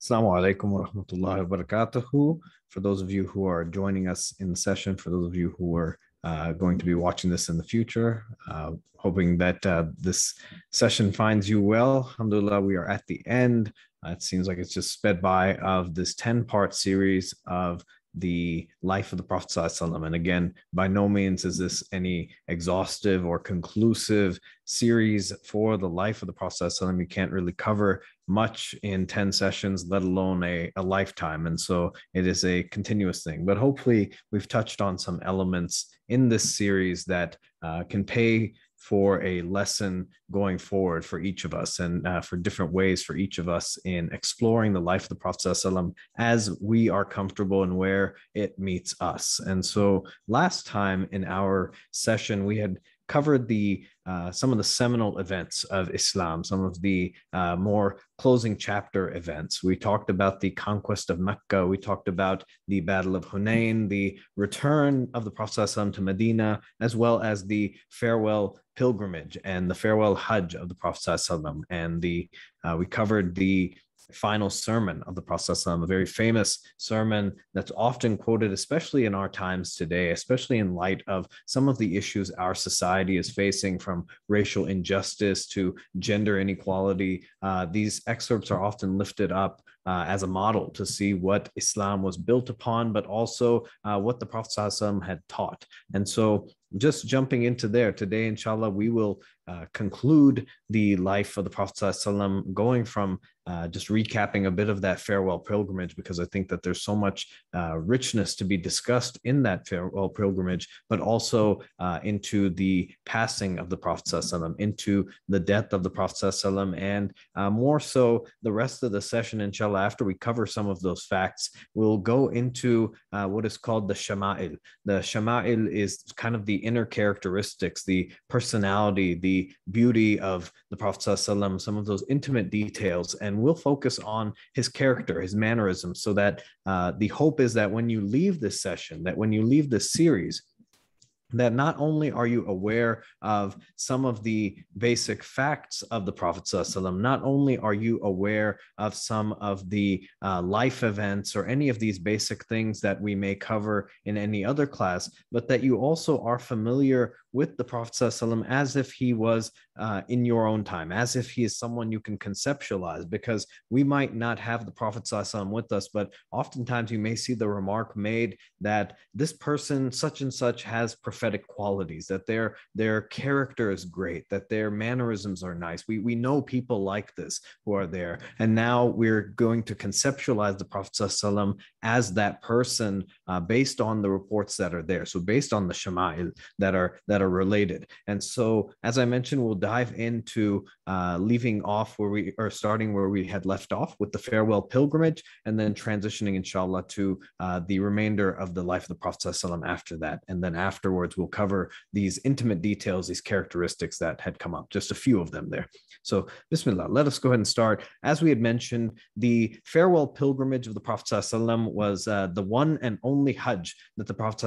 Assalamu alaikum wa rahmatullahi wa barakatuhu. For those of you who are joining us in the session, for those of you who are uh, going to be watching this in the future, uh, hoping that uh, this session finds you well. Alhamdulillah, we are at the end. Uh, it seems like it's just sped by of this 10 part series of the life of the Prophet. And again, by no means is this any exhaustive or conclusive series for the life of the Prophet. You can't really cover much in 10 sessions, let alone a, a lifetime. And so it is a continuous thing. But hopefully, we've touched on some elements in this series that uh, can pay for a lesson going forward for each of us and uh, for different ways for each of us in exploring the life of the Prophet as we are comfortable and where it meets us. And so last time in our session, we had covered the uh, some of the seminal events of Islam, some of the uh, more closing chapter events. We talked about the conquest of Mecca. We talked about the Battle of Hunain, the return of the Prophet to Medina, as well as the farewell pilgrimage and the farewell Hajj of the Prophet and the uh, we covered the final sermon of the Prophet, a very famous sermon that's often quoted, especially in our times today, especially in light of some of the issues our society is facing from racial injustice to gender inequality. Uh, these excerpts are often lifted up uh, as a model to see what Islam was built upon, but also uh, what the Prophet had taught. And so just jumping into there today, inshallah, we will uh, conclude the life of the Prophet ﷺ, going from uh, just recapping a bit of that farewell pilgrimage, because I think that there's so much uh, richness to be discussed in that farewell pilgrimage, but also uh, into the passing of the Prophet ﷺ, into the death of the Prophet ﷺ, and uh, more so the rest of the session, inshallah, after we cover some of those facts, we'll go into uh, what is called the Shama'il. The Shama'il is kind of the inner characteristics, the personality, the beauty of the Prophet ﷺ, some of those intimate details, and we'll focus on his character, his mannerisms, so that uh, the hope is that when you leave this session, that when you leave this series, that not only are you aware of some of the basic facts of the Prophet, not only are you aware of some of the uh, life events or any of these basic things that we may cover in any other class, but that you also are familiar with the Prophet as if he was uh, in your own time, as if he is someone you can conceptualize, because we might not have the Prophet ﷺ with us, but oftentimes you may see the remark made that this person, such and such, has prophetic qualities, that their, their character is great, that their mannerisms are nice. We, we know people like this who are there. And now we're going to conceptualize the Prophet ﷺ as that person uh, based on the reports that are there. So based on the Shama'il that are that are related. And so, as I mentioned, we'll dive into uh, leaving off where we are starting where we had left off with the farewell pilgrimage, and then transitioning, inshallah, to uh, the remainder of the life of the Prophet after that. And then afterwards, we'll cover these intimate details, these characteristics that had come up, just a few of them there. So, Bismillah, let us go ahead and start. As we had mentioned, the farewell pilgrimage of the Prophet was uh, the one and only Hajj that the Prophet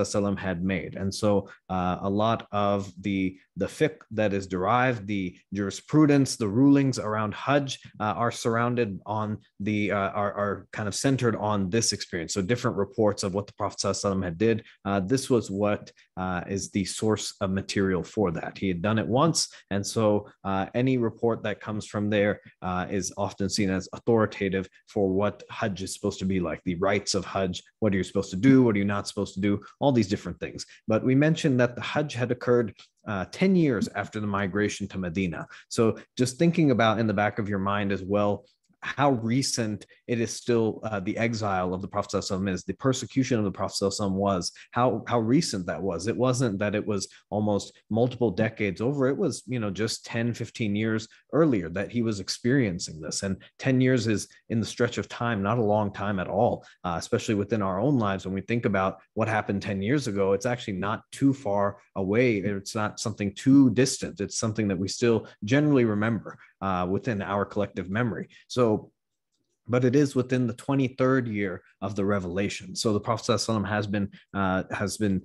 had made. And so, uh, a lot of the the fiqh that is derived, the jurisprudence, the rulings around Hajj uh, are surrounded on the uh, are, are kind of centered on this experience. So different reports of what the Prophet had did. Uh, this was what uh, is the source of material for that. He had done it once, and so uh, any report that comes from there uh, is often seen as authoritative for what Hajj is supposed to be like, the rites of Hajj. What are you supposed to do? What are you not supposed to do? All these different things. But we mentioned that the Hajj had occurred uh, 10 years after the migration to Medina. So just thinking about in the back of your mind as well, how recent it is still uh, the exile of the Prophet is, the persecution of the Prophet was, how how recent that was. It wasn't that it was almost multiple decades over. It was, you know, just 10, 15 years earlier that he was experiencing this. And 10 years is in the stretch of time, not a long time at all, uh, especially within our own lives. When we think about what happened 10 years ago, it's actually not too far away. It's not something too distant. It's something that we still generally remember uh, within our collective memory. So, but it is within the 23rd year of the revelation. So the Prophet ﷺ has been uh, has been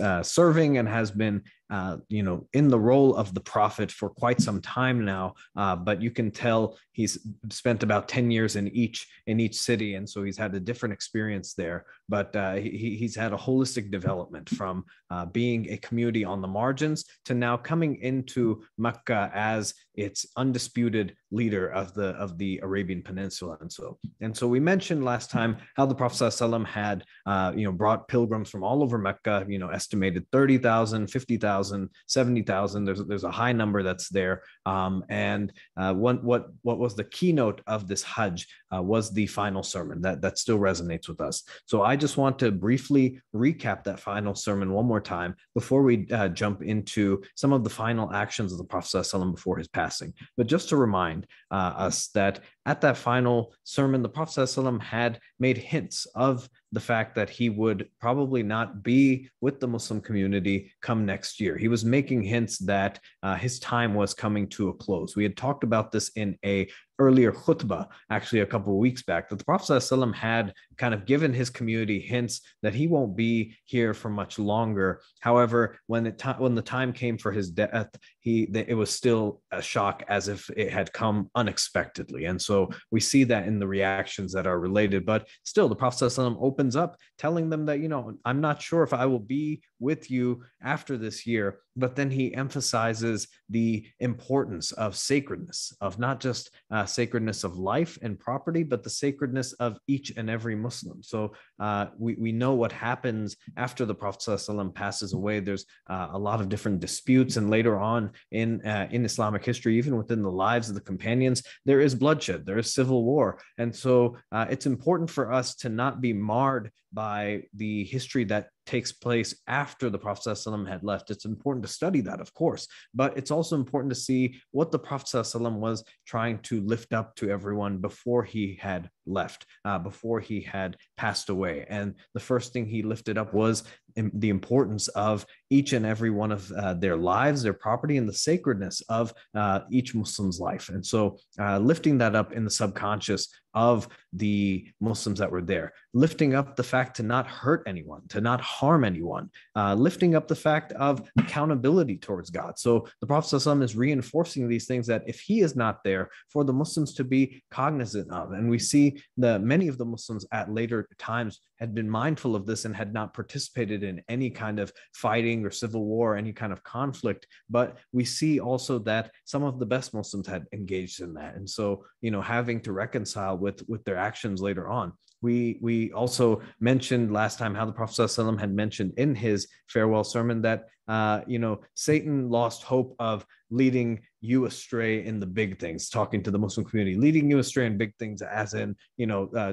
uh, serving and has been uh, you know, in the role of the prophet for quite some time now. Uh, but you can tell he's spent about 10 years in each in each city. And so he's had a different experience there. But uh, he, he's had a holistic development from uh, being a community on the margins to now coming into Mecca as its undisputed leader of the of the Arabian Peninsula. And so, and so we mentioned last time how the Prophet ﷺ had uh, you know brought pilgrims from all over Mecca, you know, estimated 30,000, 50,000, 70,000. There's there's a high number that's there. Um, and uh, what what was the keynote of this Hajj uh, was the final sermon that that still resonates with us. So I just want to briefly recap that final sermon one more time before we uh, jump into some of the final actions of the Prophet before his passing. But just to remind uh, us that at that final sermon, the Prophet had made hints of the fact that he would probably not be with the Muslim community come next year. He was making hints that uh, his time was coming to a close. We had talked about this in a earlier khutbah, actually a couple of weeks back, that the Prophet ﷺ had kind of given his community hints that he won't be here for much longer. However, when the time when the time came for his death, he it was still a shock as if it had come unexpectedly. And so we see that in the reactions that are related. But still, the Prophet ﷺ opens up telling them that, you know, I'm not sure if I will be with you after this year. But then he emphasizes the importance of sacredness, of not just uh, sacredness of life and property, but the sacredness of each and every Muslim. So uh, we, we know what happens after the Prophet ﷺ passes away. There's uh, a lot of different disputes. And later on in, uh, in Islamic history, even within the lives of the companions, there is bloodshed, there is civil war. And so uh, it's important for us to not be marred by the history that takes place after the Prophet ﷺ had left. It's important to study that, of course, but it's also important to see what the Prophet ﷺ was trying to lift up to everyone before he had left, uh, before he had passed away. And the first thing he lifted up was the importance of each and every one of uh, their lives, their property, and the sacredness of uh, each Muslim's life. And so, uh, lifting that up in the subconscious of the Muslims that were there, lifting up the fact to not hurt anyone, to not harm anyone, uh, lifting up the fact of accountability towards God. So the Prophet ﷺ is reinforcing these things that if he is not there, for the Muslims to be cognizant of. And we see that many of the Muslims at later times had been mindful of this and had not participated in any kind of fighting or civil war, any kind of conflict. But we see also that some of the best Muslims had engaged in that. And so, you know, having to reconcile with, with their actions later on. We, we also mentioned last time how the Prophet ﷺ had mentioned in his farewell sermon that uh, you know Satan lost hope of leading you astray in the big things, talking to the Muslim community, leading you astray in big things, as in you know uh,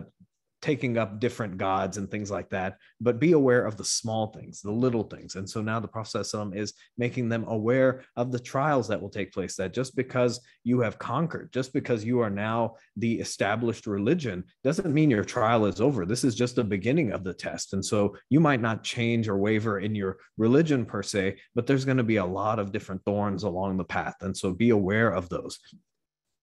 taking up different gods and things like that, but be aware of the small things, the little things. And so now the Prophet um, is making them aware of the trials that will take place. That just because you have conquered, just because you are now the established religion, doesn't mean your trial is over. This is just the beginning of the test. And so you might not change or waver in your religion per se, but there's going to be a lot of different thorns along the path. And so be aware of those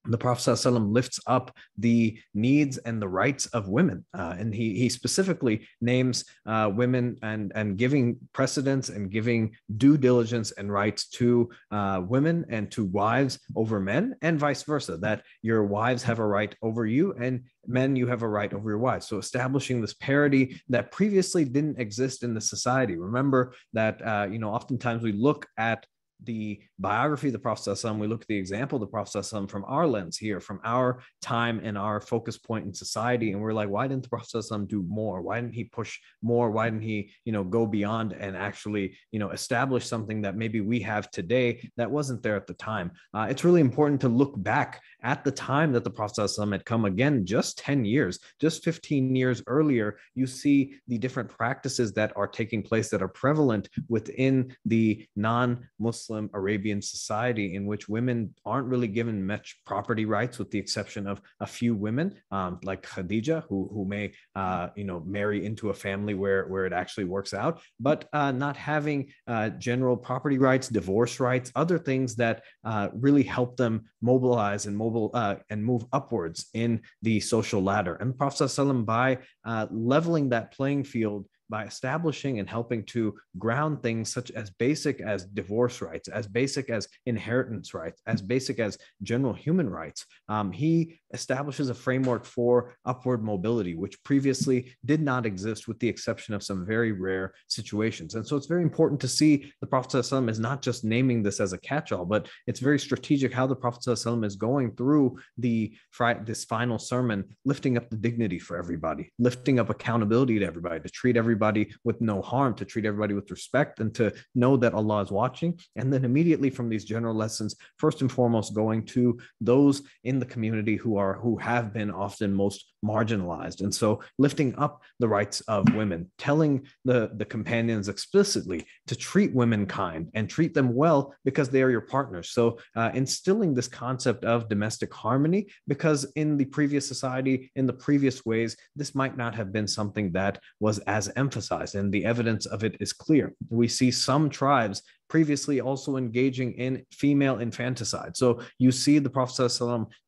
the Prophet ﷺ lifts up the needs and the rights of women. Uh, and he, he specifically names uh, women and, and giving precedence and giving due diligence and rights to uh, women and to wives over men, and vice versa, that your wives have a right over you and men, you have a right over your wives. So establishing this parity that previously didn't exist in the society. Remember that, uh, you know, oftentimes we look at the biography of the Prophet we look at the example of the Prophet from our lens here, from our time and our focus point in society, and we're like, why didn't the Prophet do more? Why didn't he push more? Why didn't he, you know, go beyond and actually, you know, establish something that maybe we have today that wasn't there at the time? Uh, it's really important to look back at the time that the Prophet had come again, just 10 years, just 15 years earlier, you see the different practices that are taking place that are prevalent within the non Muslim Arabian society, in which women aren't really given much property rights, with the exception of a few women, um, like Khadija, who, who may uh, you know marry into a family where, where it actually works out, but uh, not having uh, general property rights, divorce rights, other things that uh, really help them mobilize and mobilize mobile uh, and move upwards in the social ladder. And Prophet ﷺ, by uh, leveling that playing field by establishing and helping to ground things such as basic as divorce rights, as basic as inheritance rights, as basic as general human rights. Um, he establishes a framework for upward mobility, which previously did not exist, with the exception of some very rare situations. And so it's very important to see the Prophet ﷺ is not just naming this as a catch-all, but it's very strategic how the Prophet ﷺ is going through the this final sermon, lifting up the dignity for everybody, lifting up accountability to everybody, to treat everybody with no harm, to treat everybody with respect, and to know that Allah is watching. And then immediately from these general lessons, first and foremost, going to those in the community who are who have been often most marginalized. And so lifting up the rights of women, telling the, the companions explicitly to treat women kind and treat them well because they are your partners. So uh, instilling this concept of domestic harmony, because in the previous society, in the previous ways, this might not have been something that was as emphasized. And the evidence of it is clear. We see some tribes previously also engaging in female infanticide. So you see the Prophet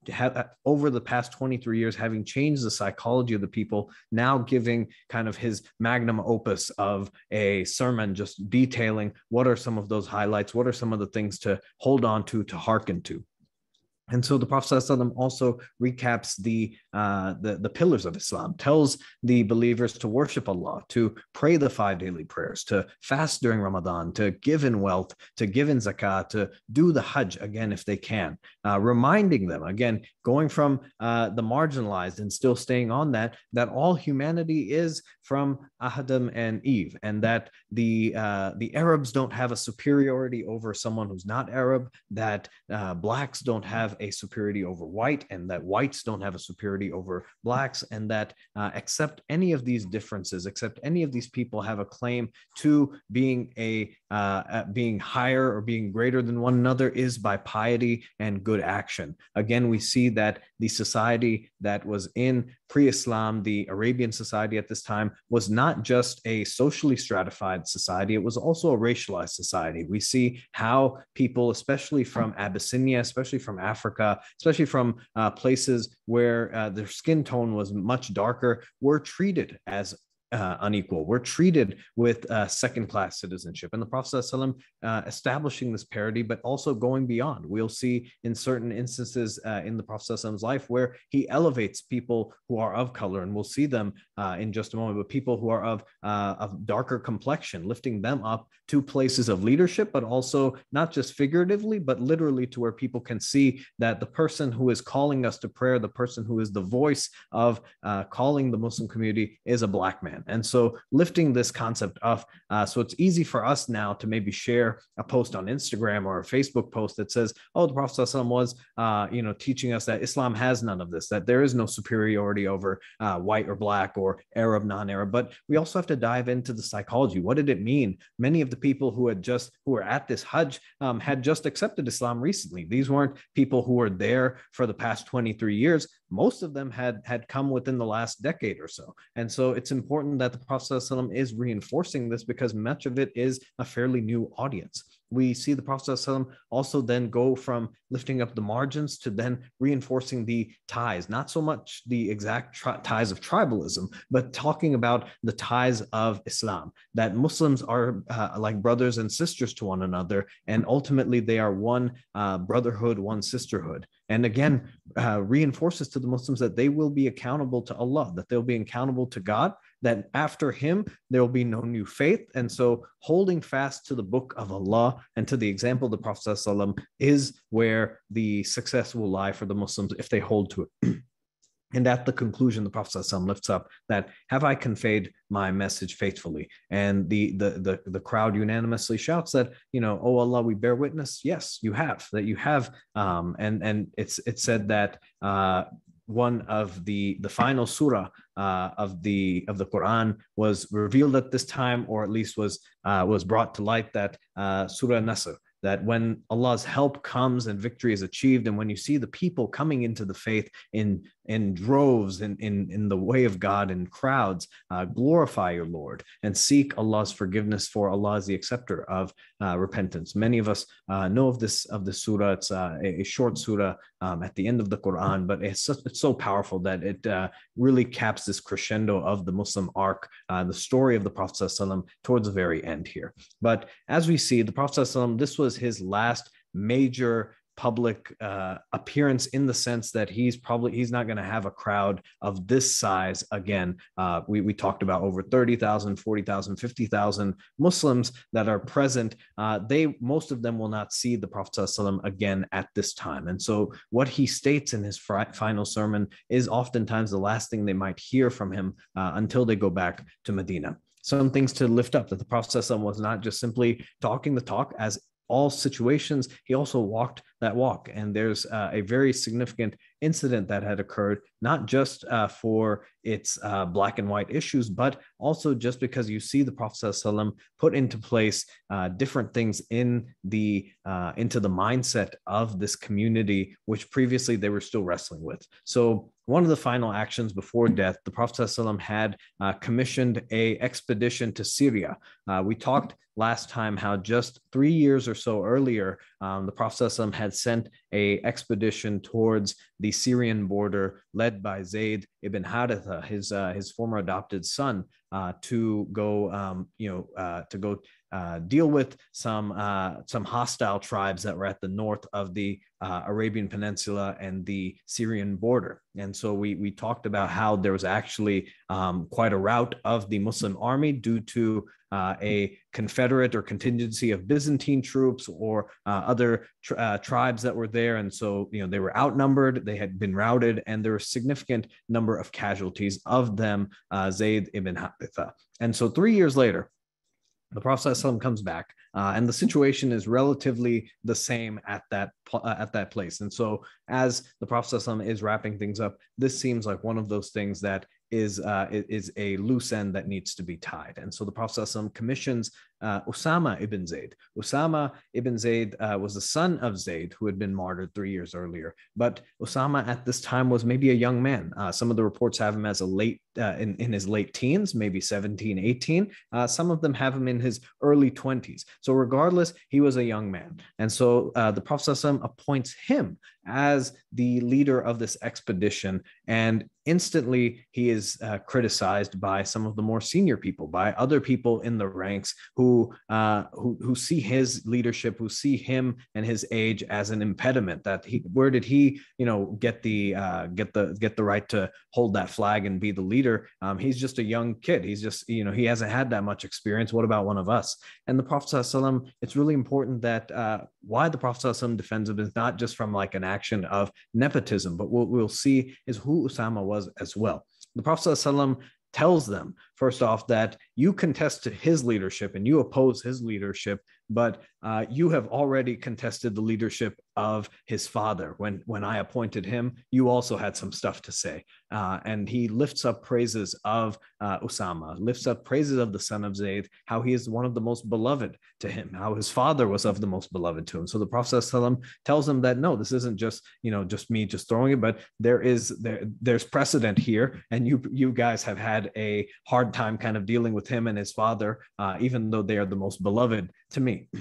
have, over the past 23 years having changed the psychology of the people, now giving kind of his magnum opus of a sermon, just detailing what are some of those highlights, what are some of the things to hold on to, to hearken to. And so the Prophet ﷺ also recaps the, uh, the, the pillars of Islam, tells the believers to worship Allah, to pray the five daily prayers, to fast during Ramadan, to give in wealth, to give in zakat, to do the Hajj again if they can, uh, reminding them again, going from uh, the marginalized and still staying on that, that all humanity is from Adam and Eve, and that the uh, the Arabs don't have a superiority over someone who's not Arab, that uh, blacks don't have a superiority over white and that whites don't have a superiority over blacks and that uh, accept any of these differences except any of these people have a claim to being a uh, being higher or being greater than one another is by piety and good action. Again we see that the society that was in pre-islam the arabian society at this time was not just a socially stratified society it was also a racialized society. We see how people especially from abyssinia especially from africa Africa, especially from uh, places where uh, their skin tone was much darker, were treated as uh, unequal. We're treated with uh, second class citizenship. And the Prophet uh, establishing this parity, but also going beyond. We'll see in certain instances uh, in the Prophet life where he elevates people who are of color, and we'll see them uh, in just a moment, but people who are of, uh, of darker complexion, lifting them up to places of leadership, but also not just figuratively, but literally to where people can see that the person who is calling us to prayer, the person who is the voice of calling the Muslim community is a black man. And so lifting this concept up, uh, so it's easy for us now to maybe share a post on Instagram or a Facebook post that says, "Oh, the Prophet was, uh, you know, teaching us that Islam has none of this, that there is no superiority over uh, white or black or Arab, non-Arab." But we also have to dive into the psychology. What did it mean? Many of the people who had just who were at this Hajj um, had just accepted Islam recently. These weren't people who were there for the past 23 years most of them had had come within the last decade or so and so it's important that the prophet ﷺ is reinforcing this because much of it is a fairly new audience we see the Prophet ﷺ also then go from lifting up the margins to then reinforcing the ties, not so much the exact tri- ties of tribalism, but talking about the ties of Islam, that Muslims are uh, like brothers and sisters to one another, and ultimately they are one uh, brotherhood, one sisterhood. And again, uh, reinforces to the Muslims that they will be accountable to Allah, that they'll be accountable to God, that after him there will be no new faith. And so holding fast to the book of Allah and to the example of the Prophet ﷺ is where the success will lie for the Muslims if they hold to it. And at the conclusion, the Prophet ﷺ lifts up that, "Have I conveyed my message faithfully?" And the, the the the crowd unanimously shouts that, "You know, oh Allah, we bear witness. Yes, you have. That you have." Um, and and it's it's said that uh, one of the the final surah uh, of the of the Quran was revealed at this time, or at least was uh, was brought to light that uh, Surah Nasr. That when Allah's help comes and victory is achieved, and when you see the people coming into the faith in in droves in, in, in the way of God in crowds, uh, glorify your Lord and seek Allah's forgiveness for Allah is the acceptor of uh, repentance. Many of us uh, know of this of the surah. It's uh, a, a, short surah um, at the end of the Quran, but it's, so, it's so powerful that it uh, really caps this crescendo of the Muslim arc, uh, the story of the Prophet towards the very end here. But as we see, the Prophet this was his last major public uh, appearance in the sense that he's probably he's not going to have a crowd of this size again. Uh, we, we talked about over 30,000 40,000 50,000 Muslims that are present. Uh, they most of them will not see the Prophet ﷺ again at this time. And so what he states in his final sermon is oftentimes the last thing they might hear from him uh, until they go back to Medina. Some things to lift up that the Prophet was not just simply talking the talk as all situations. He also walked that walk. And there's uh, a very significant incident that had occurred, not just uh, for its uh, black and white issues, but also just because you see the Prophet ﷺ put into place uh, different things in the uh, into the mindset of this community, which previously they were still wrestling with. So one of the final actions before death, the Prophet ﷺ had uh, commissioned a expedition to Syria. we talked last time how just three years or so earlier, um, the Prophet ﷺ had sent a expedition towards the Syrian border led by Zayd ibn Haritha, his, uh, his former adopted son, uh, to go, um, you know, uh, to go uh, deal with some uh, some hostile tribes that were at the north of the uh, Arabian Peninsula and the Syrian border. And so we we talked about how there was actually um, quite a rout of the Muslim army due to uh, a confederate or contingency of Byzantine troops or uh, other tr- uh, tribes that were there. And so you know they were outnumbered, they had been routed, and there were a significant number of casualties of them. Zayd ibn Haritha. And so three years later, the Prophet comes back, uh, and the situation is relatively the same at that uh, at that place. And so, as the Prophet is wrapping things up, this seems like one of those things that is uh, is a loose end that needs to be tied. And so the Prophet commissions uh, Usama ibn Zayd. Usama ibn Zayd uh, was the son of Zayd, who had been martyred three years earlier. But Osama at this time was maybe a young man. Uh, some of the reports have him as a late, uh, in, in his late teens, maybe 17, 18. Uh, some of them have him in his early 20s. So regardless, he was a young man. And so uh, the Prophet appoints him as the leader of this expedition. And instantly he is criticized by some of the more senior people, by other people in the ranks who, uh, who, who see his leadership, who see him and his age as an impediment. That he, where did he, you know, get the uh, get the get the right to hold that flag and be the leader? Um, he's just a young kid. He's just, you know, he hasn't had that much experience. What about one of us? And the Prophet it's really important that uh, why the Prophet defends him is not just from like an action of nepotism, but what we'll see is who Usama was as well. The Prophet tells them, first off, that you contest his leadership and you oppose his leadership but uh, you have already contested the leadership of his father. When when I appointed him, you also had some stuff to say, uh, and he lifts up praises of uh, Usama, lifts up praises of the son of Zayd, how he is one of the most beloved to him, how his father was of the most beloved to him. So the Prophet tells him that no, this isn't just you know just me just throwing it, but there is there there's precedent here, and you you guys have had a hard time kind of dealing with him and his father, uh, even though they are the most beloved to me.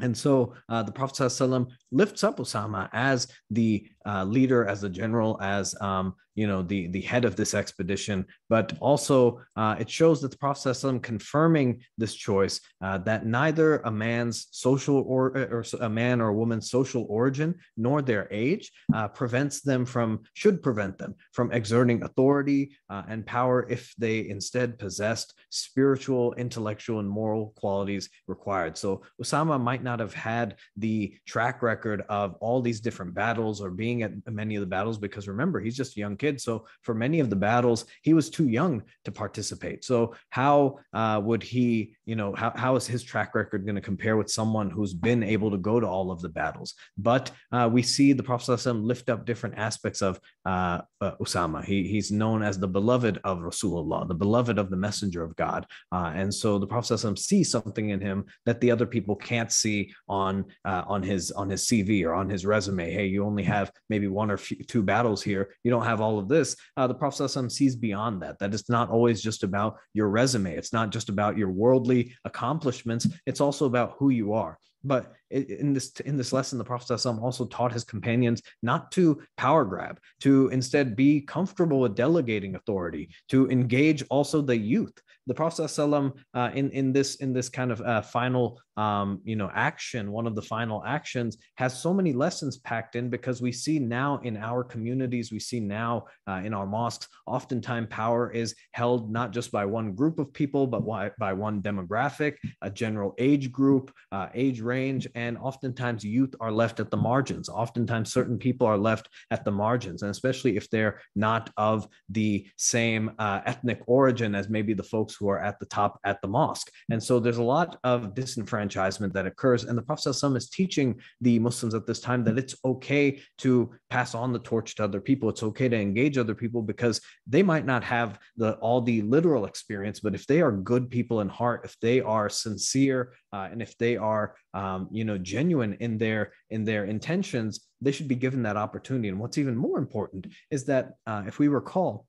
And so uh, the Prophet ﷺ lifts up Osama as the uh, leader, as the general, as um, you know the the head of this expedition. But also uh, it shows that the prophet confirming this choice uh, that neither a man's social or, or a man or a woman's social origin nor their age uh, prevents them from should prevent them from exerting authority uh, and power if they instead possessed spiritual intellectual and moral qualities required. So osama might not have had the track record of all these different battles or being at many of the battles because remember he's just a young kid. So for many of the battles, he was too young to participate. So how uh, would he, you know, how, how is his track record going to compare with someone who's been able to go to all of the battles? But uh, we see the Prophet lift up different aspects of uh, uh, Usama. He, he's known as the beloved of Rasulullah, the beloved of the messenger of God. Uh, and so the Prophet sees something in him that the other people can't see on, uh, on his, on his CV or on his resume. Hey, you only have maybe one or few, two battles here. You don't have all of this, uh, the Prophet sees beyond that. That it's not always just about your resume. It's not just about your worldly accomplishments. It's also about who you are. But in this in this lesson, the Prophet also taught his companions not to power grab, to instead be comfortable with delegating authority, to engage also the youth. The Prophet uh, in in this in this kind of uh, final um, you know action, one of the final actions, has so many lessons packed in because we see now in our communities, we see now uh, in our mosques, oftentimes power is held not just by one group of people, but by, by one demographic, a general age group, uh, age range, and oftentimes youth are left at the margins. Oftentimes, certain people are left at the margins, and especially if they're not of the same uh, ethnic origin as maybe the folks who are at the top at the mosque. And so there's a lot of disenfranchisement that occurs. And the Prophet is teaching the Muslims at this time that it's okay to pass on the torch to other people. It's okay to engage other people because they might not have the all the literal experience, but if they are good people in heart, if they are sincere, uh, and if they are um, you know genuine in their in their intentions they should be given that opportunity and what's even more important is that uh, if we recall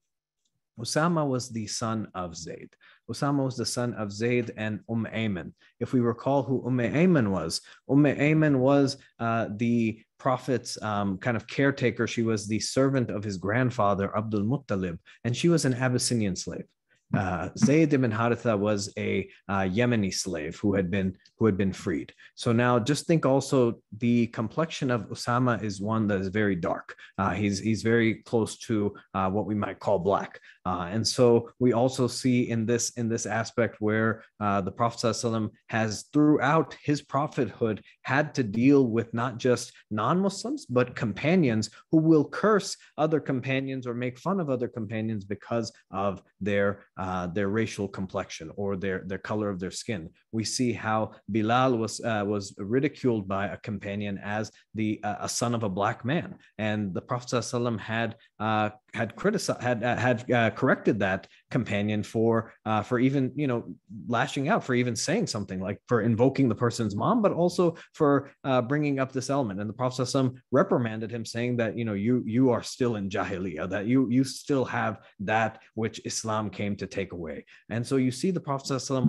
Osama was the son of Zayd. Osama was the son of Zayd and Umm Ayman. If we recall who Umm Ayman was, Umm Ayman was uh, the Prophet's um, kind of caretaker. She was the servant of his grandfather, Abdul Muttalib, and she was an Abyssinian slave uh, Zayd ibn Haritha was a uh, Yemeni slave who had been who had been freed. So now just think also the complexion of Osama is one that is very dark. Uh, he's he's very close to uh, what we might call black. Uh, and so we also see in this in this aspect where uh, the Prophet ﷺ has throughout his prophethood had to deal with not just non-Muslims but companions who will curse other companions or make fun of other companions because of their uh, their racial complexion or their their color of their skin. We see how Bilal was uh, was ridiculed by a companion as the uh, a son of a black man, and the Prophet ﷺ had uh, had criticized had uh, had uh, corrected that companion for uh, for even you know lashing out for even saying something like for invoking the person's mom but also for uh, bringing up this element and the prophet reprimanded him saying that you know you you are still in jahiliyyah that you you still have that which islam came to take away and so you see the prophet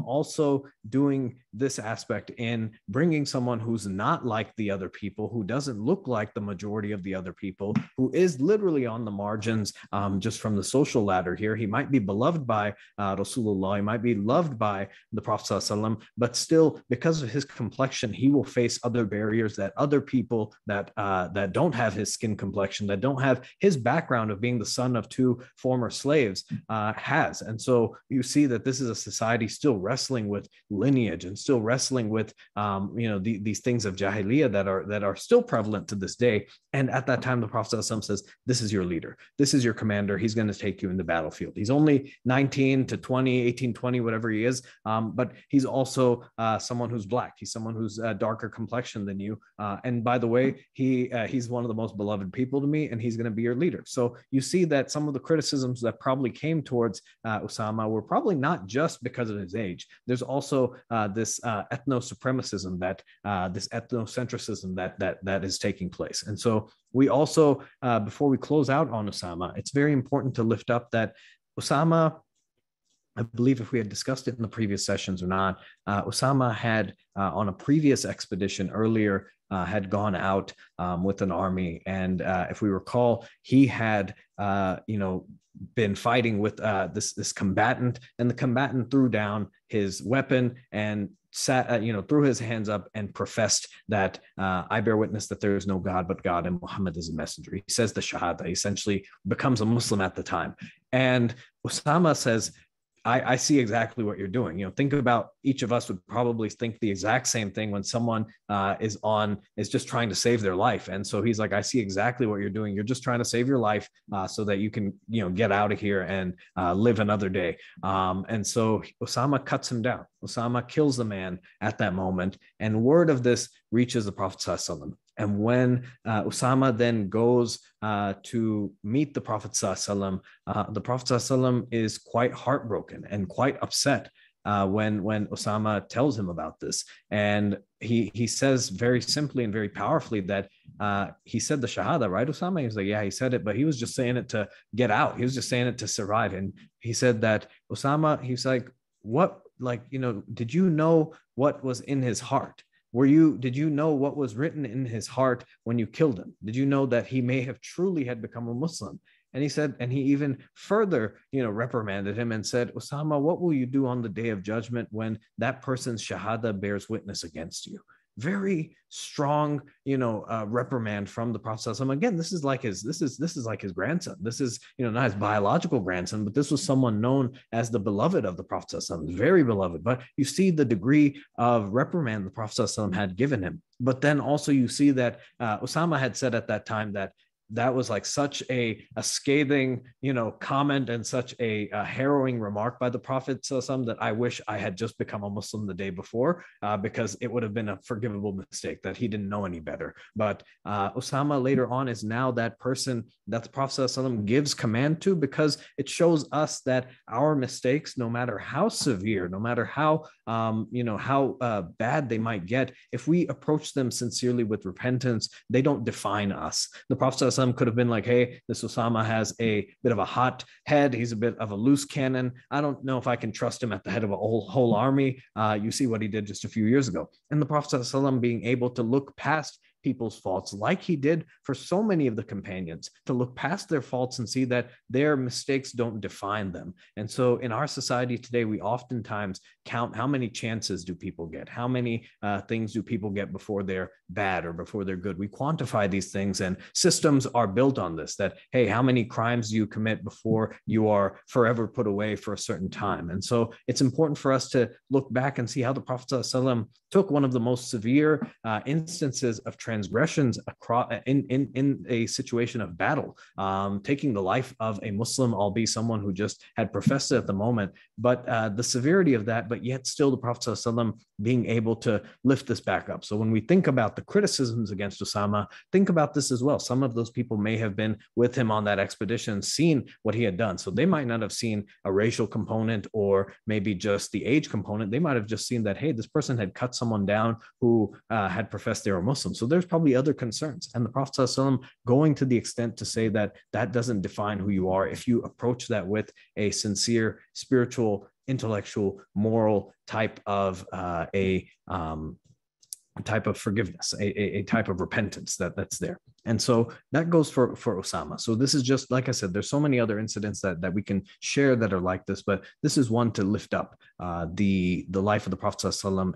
also doing this aspect in bringing someone who's not like the other people who doesn't look like the majority of the other people who is literally on the margins um, just from the social ladder here. He might be beloved by uh, Rasulullah, he might be loved by the Prophet, ﷺ, but still, because of his complexion, he will face other barriers that other people that uh, that don't have his skin complexion, that don't have his background of being the son of two former slaves, uh, has. And so you see that this is a society still wrestling with lineage and still wrestling with um, you know the, these things of jahiliyyah that are that are still prevalent to this day. And at that time, the Prophet says, "This is your leader. This is your commander. He's going to take you in the battlefield. He's only 19 to 20, 18, 20, whatever he is. Um, but he's also uh, someone who's black. He's someone who's uh, darker complexion than you. Uh, and by the way, he uh, he's one of the most beloved people to me, and he's going to be your leader. So you see that some of the criticisms that probably came towards uh, Osama were probably not just because of his age. There's also this ethno supremacism that this ethnocentrism that that that is taking place. And so we also, before we close out on Osama, it's very important to lift up that Osama, I believe if we had discussed it in the previous sessions or not, uh, Osama had uh, on a previous expedition earlier uh, had gone out um, with an army, and uh, if we recall, he had uh, you know been fighting with uh, this this combatant, and the combatant threw down his weapon and sat, uh, you know, threw his hands up and professed that uh, I bear witness that there is no God but God and Muhammad is a messenger. He says the Shahada, he essentially becomes a Muslim at the time. And Osama says, I, I, see exactly what you're doing. You know, think about each of us would probably think the exact same thing when someone uh, is on is just trying to save their life. And so he's like, I see exactly what you're doing. You're just trying to save your life uh, so that you can, you know, get out of here and uh, live another day. Um, and so Osama cuts him down. Osama kills the man at that moment, and word of this reaches the Prophet and when uh, Osama then goes uh, to meet the Prophet, uh, the Prophet is quite heartbroken and quite upset uh, when, when Osama tells him about this. And he, he says very simply and very powerfully that uh, he said the Shahada, right, Osama? He was like, Yeah, he said it, but he was just saying it to get out. He was just saying it to survive. And he said that Osama, he's like, What, like, you know, did you know what was in his heart? Were you, did you know what was written in his heart when you killed him? Did you know that he may have truly had become a Muslim? And he said, and he even further, you know, reprimanded him and said, Osama, what will you do on the day of judgment when that person's shahada bears witness against you? Very strong, you know, uh, reprimand from the Prophet. Again, this is like his, this is this is like his grandson. This is, you know, not his biological grandson, but this was someone known as the beloved of the Prophet, very beloved. But you see the degree of reprimand the Prophet had given him. But then also you see that uh, Osama had said at that time that that was like such a, a scathing you know comment and such a, a harrowing remark by the prophet some that i wish i had just become a muslim the day before uh, because it would have been a forgivable mistake that he didn't know any better. But uh, osama later on is now that person that the prophet gives command to because it shows us that our mistakes no matter how severe no matter how um, you know how uh, bad they might get if we approach them sincerely with repentance they don't define us. The prophet could have been like, hey, this Osama has a bit of a hot head. He's a bit of a loose cannon. I don't know if I can trust him at the head of a whole, whole army. Uh, you see what he did just a few years ago. And the Prophet ﷺ being able to look past people's faults, like he did for so many of the companions, to look past their faults and see that their mistakes don't define them. And so in our society today, we oftentimes count how many chances do people get? How many uh, things do people get before they're bad or before they're good? We quantify these things, and systems are built on this that, hey, how many crimes do you commit before you are forever put away for a certain time? And so it's important for us to look back and see how the Prophet ﷺ took one of the most severe uh, instances of transgressions across in, in, in a situation of battle, um, taking the life of a Muslim, albeit someone who just had professed it at the moment. But uh, the severity of that, but yet still the Prophet ﷺ being able to lift this back up. So when we think about the criticisms against Osama, think about this as well. Some of those people may have been with him on that expedition, seen what he had done. So they might not have seen a racial component or maybe just the age component. They might have just seen that, hey, this person had cut someone down who uh, had professed they were Muslim. So there's probably other concerns. And the Prophet ﷺ going to the extent to say that that doesn't define who you are. If you approach that with a sincere, spiritual, intellectual, moral type of uh, a um, type of forgiveness, a, a, a, type of repentance that that's there. And so that goes for, for Osama. So this is just, like I said, there's so many other incidents that, that we can share that are like this, but this is one to lift up uh, the, the life of the Prophet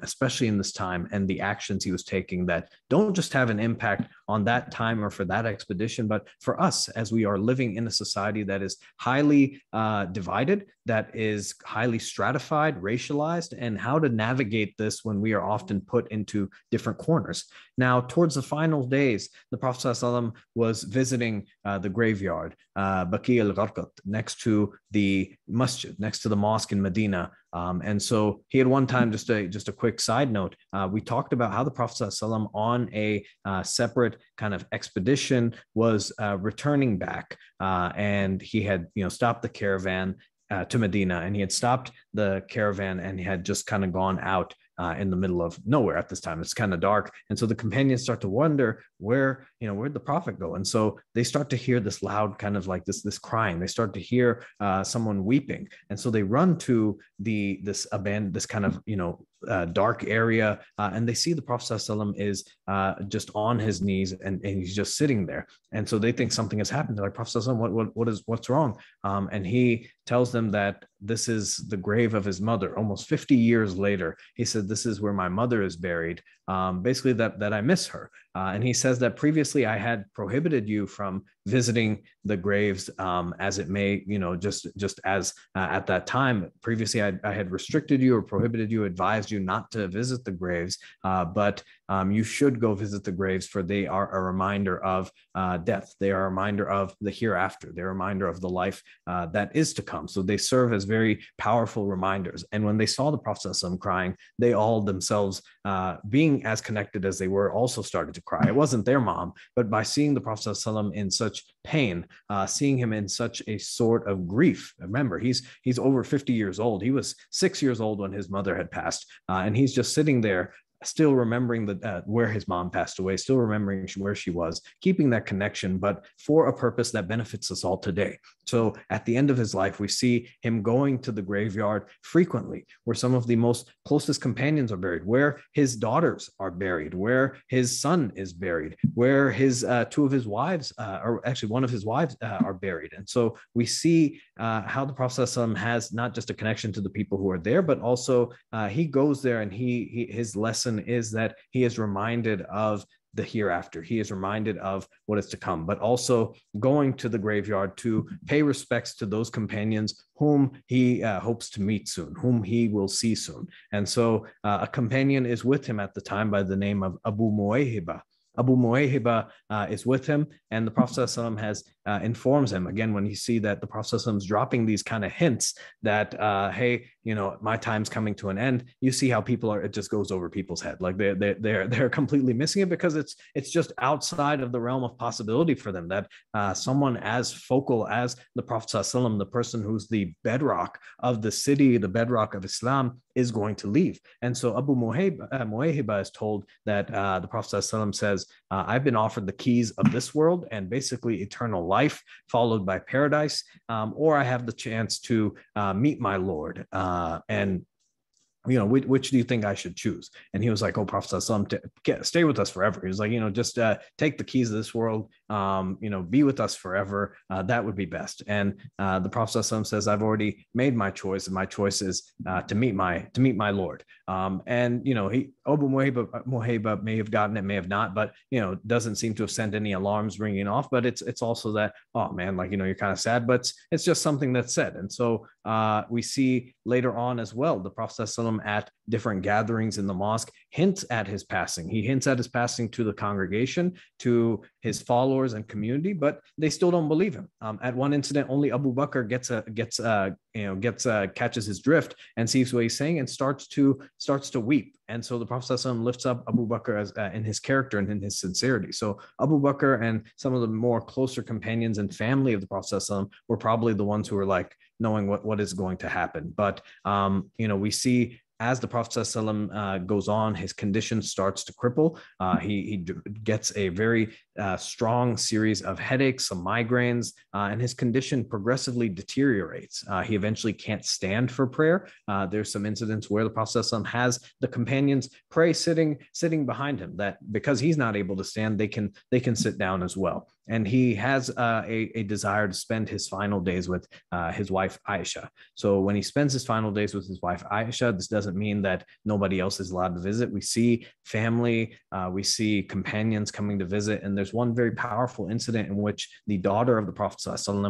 especially in this time and the actions he was taking that don't just have an impact on that time or for that expedition, but for us as we are living in a society that is highly uh, divided, that is highly stratified, racialized, and how to navigate this when we are often put into different corners. Now, towards the final days, the Prophet ﷺ was visiting uh, the graveyard, uh, Baqi al Gharqad, next to the masjid, next to the mosque in Medina. Um, and so he had one time, just a just a quick side note, uh, we talked about how the Prophet ﷺ on a uh, separate kind of expedition was uh, returning back, uh, and he had you know stopped the caravan uh, to Medina, and he had stopped the caravan and he had just kind of gone out uh, in the middle of nowhere at this time. It's kind of dark. And so the companions start to wonder where, you know, where'd the prophet go? And so they start to hear this loud kind of like this, this crying. They start to hear uh, someone weeping. And so they run to the, this abandoned, this kind of, you know, uh, dark area, uh, and they see the Prophet is uh, just on his knees and, and he's just sitting there. And so they think something has happened. They're like, Prophet what, what, what is what's wrong? Um, and he tells them that this is the grave of his mother. Almost 50 years later, he said, "This is where my mother is buried." Um, basically, that that I miss her. Uh, and he says that previously I had prohibited you from visiting the graves um, as it may, you know, just just as uh, at that time previously I, I, had restricted you or prohibited you, advised you not to visit the graves, uh, but um, you should go visit the graves for they are a reminder of uh, death. They are a reminder of the hereafter. They're a reminder of the life uh, that is to come. So they serve as very powerful reminders. And when they saw the Prophet crying, they all themselves, uh, being as connected as they were, also started to cry. It wasn't their mom, but by seeing the Prophet in such pain, uh, seeing him in such a sort of grief. Remember, he's he's over 50 years old. He was six years old when his mother had passed, uh, and he's just sitting there still remembering that uh, where his mom passed away, still remembering where she was, keeping that connection, but for a purpose that benefits us all today. So at the end of his life, we see him going to the graveyard frequently, where some of the most closest companions are buried, where his daughters are buried, where his son is buried, where his uh, two of his wives, uh, or actually one of his wives, uh, are buried. And so we see uh, how the Prophet has not just a connection to the people who are there, but also uh, he goes there and he, he his lesson is that he is reminded of the hereafter. He is reminded of what is to come, but also going to the graveyard to pay respects to those companions whom he uh, hopes to meet soon, whom he will see soon. And so uh, a companion is with him at the time by the name of Abu Muayhiba. Abu Muayhiba uh, is with him, and the Prophet ﷺ has uh, informs him. Again when you see that the prophet is dropping these kind of hints that uh, hey you know my time's coming to an end you see how people are it just goes over people's head. Like they're they're they're, they're completely missing it because it's it's just outside of the realm of possibility for them that uh, someone as focal as the prophet the person who's the bedrock of the city the bedrock of islam is going to leave. And so abu muwayhiba uh, is told that uh, the prophet says uh, i've been offered the keys of this world and basically eternal life followed by paradise, um, or I have the chance to uh, meet my Lord. Uh, and you know, which, which, do you think I should choose? And he was like, oh, Prophet stay with us forever. He was like, you know, just uh, take the keys of this world, um, you know, be with us forever. Uh, that would be best. And uh, the Prophet says, I've already made my choice, and my choice is uh, to meet my to meet my Lord. Um, and you know, he Abu Muayhiba may have gotten it, may have not, but you know, doesn't seem to have sent any alarms ringing off. But it's it's also that, oh man, like you know, you're kind of sad, but it's, it's just something that's said. And so uh, we see later on as well, the Prophet at different gatherings in the mosque hints at his passing. He hints at his passing to the congregation, to his followers and community, but they still don't believe him. Um, at one incident, only Abu Bakr gets a gets a you know gets a catches his drift and sees what he's saying and starts to starts to weep. And so the Prophet lifts up Abu Bakr as uh, in his character and in his sincerity. So Abu Bakr and some of the more closer companions and family of the Prophet were probably the ones who were like knowing what what is going to happen. But um, you know, we see as the Prophet ﷺ, uh, goes on, his condition starts to cripple. Uh, he, he gets a very uh, strong series of headaches, some migraines, uh, and his condition progressively deteriorates. Uh, he eventually can't stand for prayer. Uh, there's some incidents where the Prophet ﷺ has the companions pray sitting sitting behind him. That because he's not able to stand, they can they can sit down as well and he has uh, a, a, desire to spend his final days with uh, his wife Aisha. So when he spends his final days with his wife Aisha, this doesn't mean that nobody else is allowed to visit. We see family, uh, we see companions coming to visit, and there's one very powerful incident in which the daughter of the Prophet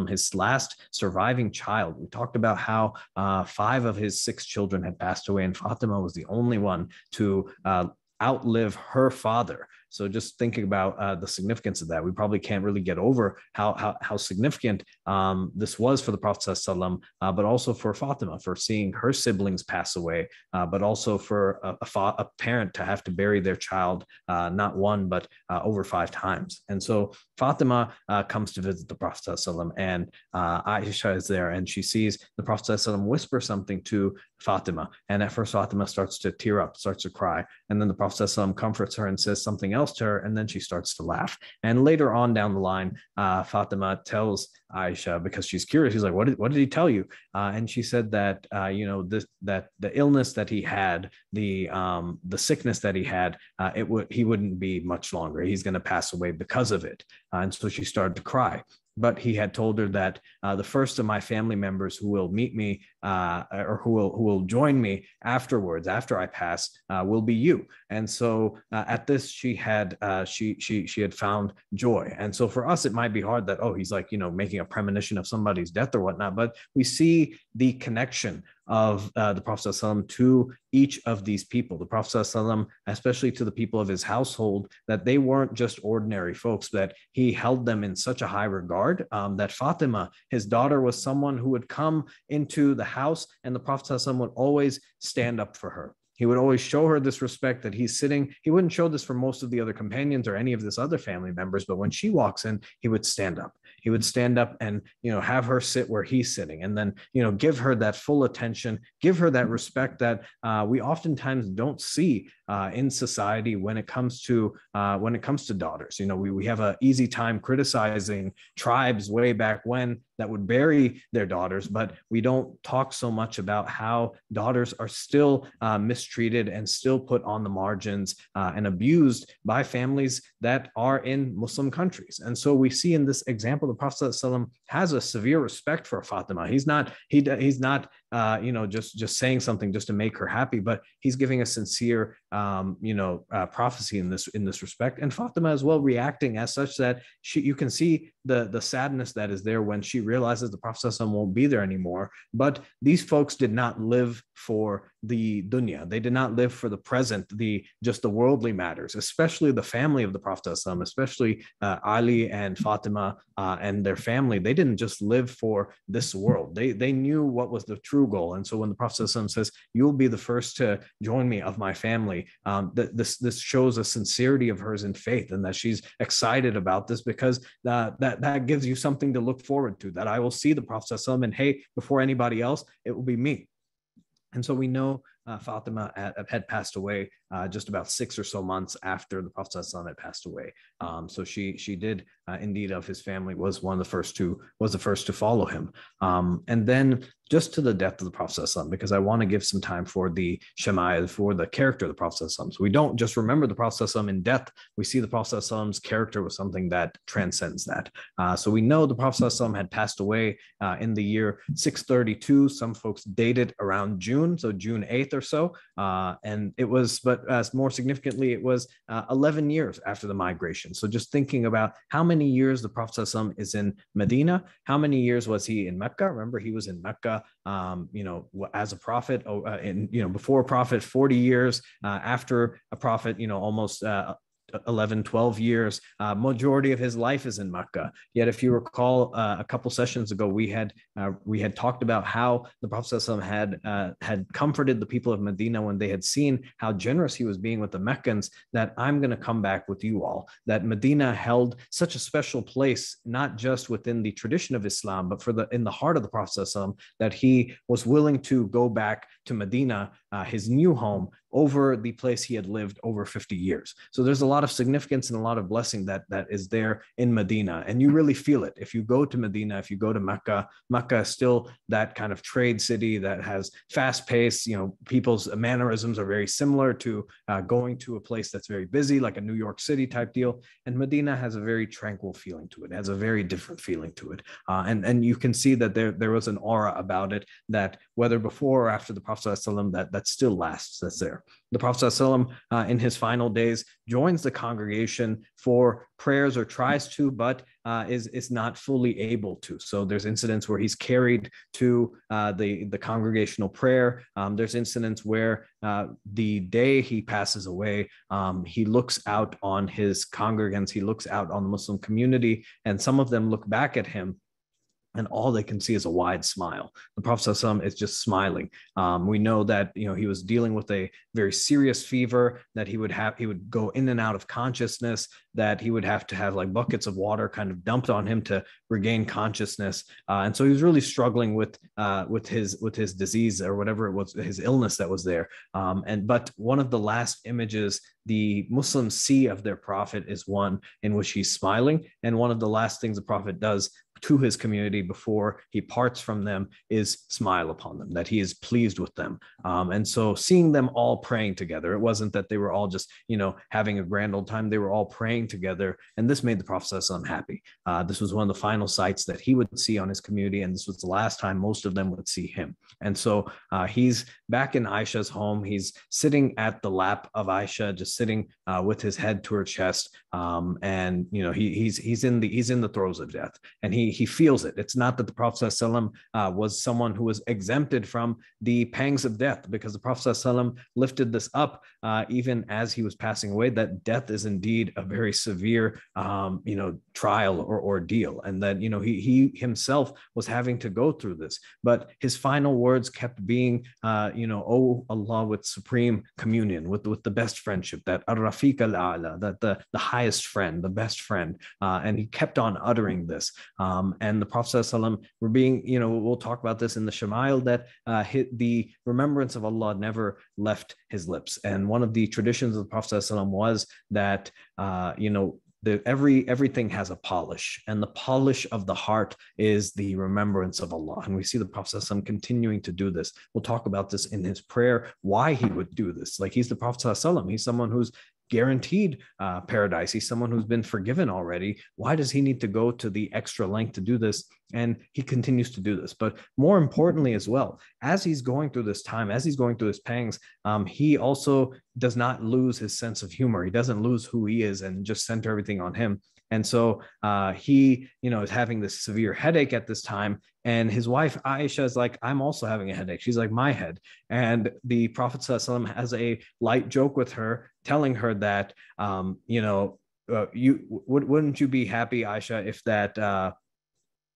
his last surviving child. We talked about how uh, five of his six children had passed away, and Fatima was the only one to uh, outlive her father. So just thinking about uh, the significance of that, we probably can't really get over how how, how significant um, this was for the Prophet sallam, uh, but also for Fatima for seeing her siblings pass away, uh, but also for a, a, fa- a, parent to have to bury their child uh, not one but uh, over five times. And so Fatima uh, comes to visit the Prophet sallam, and Aisha is there, and she sees the Prophet sallam whisper something to Fatima, and at first Fatima starts to tear up, starts to cry, and then the Prophet sallam comforts her and says something else to her, and then she starts to laugh. And later on down the line, uh, Fatima tells Aisha because she's curious. She's like, "What did what did he tell you?" Uh, and she said that uh, you know this that the illness that he had, the um, the sickness that he had, uh, it would he wouldn't be much longer. He's going to pass away because of it. Uh, and so she started to cry but he had told her that uh, the first of my family members who will meet me uh, or who will who will join me afterwards after I pass uh, will be you. And so uh, at this, she had uh, she she she had found joy. And so for us, it might be hard that oh he's like you know making a premonition of somebody's death or whatnot, but we see the connection of uh, the Prophet ﷺ to each of these people. The Prophet ﷺ, especially to the people of his household, that they weren't just ordinary folks, that he held them in such a high regard um, that Fatima, his daughter, was someone who would come into the house and the Prophet ﷺ would always stand up for her. He would always show her this respect that he's sitting. He wouldn't show this for most of the other companions or any of this other family members, but when she walks in, he would stand up he would stand up and you know have her sit where he's sitting and then you know give her that full attention give her that respect that uh, we oftentimes don't see uh, in society when it comes to uh, when it comes to daughters. You know, we, we have an easy time criticizing tribes way back when that would bury their daughters, but we don't talk so much about how daughters are still uh, mistreated and still put on the margins uh, and abused by families that are in Muslim countries. And so we see in this example, the Prophet has a severe respect for Fatima. He's not he he's not uh, you know just just saying something just to make her happy, but he's giving a sincere um, you know uh, prophecy in this in this respect. And Fatima as well reacting as such that she you can see the the sadness that is there when she realizes the Prophet won't be there anymore. But these folks did not live for the dunya. They did not live for the present, the just the worldly matters, especially the family of the Prophet, especially uh, Ali and Fatima uh, and their family. They didn't just live for this world. They they knew what was the true goal. And so when the Prophet says, "You'll be the first to join me of my family," um, th- this this shows a sincerity of hers in faith, and that she's excited about this because that that that gives you something to look forward to. That I will see the Prophet and hey, before anybody else, it will be me. And so we know uh, Fatima had, had passed away uh, just about six or so months after the Prophet had passed away. Um, so she she did uh, indeed of his family was one of the first to was the first to follow him. Um, and then just to the death of the Prophet because I want to give some time for the Shama'il for the character of the Prophet. So we don't just remember the Prophet in death. We see the Prophet's character was something that transcends that. Uh, so we know the Prophet had passed away uh, in the year 632. Some folks date it around June, so June 8th or so. Uh, and it was, but uh, more significantly, it was uh, 11 years after the migration. So just thinking about how many years the Prophet is in Medina, how many years was he in Mecca? Remember, he was in Mecca, um, you know, as a prophet, oh, uh, in, you know, before a prophet, 40 years uh, after a prophet, you know, almost uh, 11 12 years uh, majority of his life is in Mecca. Yet if you recall uh, a couple sessions ago we had uh, we had talked about how the prophet had uh, had comforted the people of Medina when they had seen how generous he was being with the Meccans that I'm going to come back with you all. That Medina held such a special place not just within the tradition of Islam but for the in the heart of the prophet that he was willing to go back to Medina uh, his new home over the place he had lived over 50 years. So there's a lot of significance and a lot of blessing that that is there in Medina, and you really feel it if you go to Medina. If you go to Mecca, Mecca is still that kind of trade city that has fast pace. You know, people's mannerisms are very similar to uh, going to a place that's very busy, like a New York City type deal. And Medina has a very tranquil feeling to it. it has a very different feeling to it, uh, and and you can see that there there was an aura about it that whether before or after the Prophet that that still lasts. That's there. The Prophet ﷺ, uh, in his final days joins the congregation for prayers or tries to, but uh, is is not fully able to. So there's incidents where he's carried to uh, the the congregational prayer. Um, there's incidents where uh, the day he passes away, um, he looks out on his congregants, he looks out on the Muslim community, and some of them look back at him and all they can see is a wide smile. The Prophet is just smiling. Um, we know that you know he was dealing with a very serious fever that he would have he would go in and out of consciousness that he would have to have like buckets of water kind of dumped on him to regain consciousness uh, and so he was really struggling with uh, with his with his disease or whatever it was his illness that was there um, and but one of the last images the Muslims see of their prophet is one in which he's smiling and one of the last things the prophet does to his community before he parts from them is smile upon them, that he is pleased with them. Um, and so seeing them all praying together, it wasn't that they were all just, you know, having a grand old time. They were all praying together. And this made the Prophet happy. Uh, this was one of the final sights that he would see on his community. And this was the last time most of them would see him. And so uh, he's back in Aisha's home. He's sitting at the lap of Aisha, just sitting uh, with his head to her chest. Um, and, you know, he, he's, he's in the, he's in the throes of death and he, he feels it. It's not that the Prophet ﷺ, uh, was someone who was exempted from the pangs of death, because the Prophet ﷺ lifted this up uh, even as he was passing away. That death is indeed a very severe, um, you know, trial or ordeal, and that you know he he himself was having to go through this. But his final words kept being, uh, you know, oh Allah, with supreme communion, with with the best friendship, that ar-rafiq al-a'la, that the the highest friend, the best friend, uh, and he kept on uttering this. Um, um, and the Prophet ﷺ, we're being, you know, we'll talk about this in the Shama'il that uh, the remembrance of Allah never left his lips. And one of the traditions of the Prophet ﷺ was that, uh, you know, the, every everything has a polish and the polish of the heart is the remembrance of allah and we see the prophet ﷺ continuing to do this we'll talk about this in his prayer why he would do this like he's the prophet ﷺ. he's someone who's guaranteed uh, paradise. He's someone who's been forgiven already. Why does he need to go to the extra length to do this? And he continues to do this. But more importantly, as well, as he's going through this time, as he's going through his pangs, um, he also does not lose his sense of humor. He doesn't lose who he is and just center everything on him. And so uh, he, you know, is having this severe headache at this time. And his wife Aisha is like, I'm also having a headache. She's like, my head. And the Prophet has a light joke with her, telling her that, um, you know, uh, you would, wouldn't you be happy, Aisha, if that uh,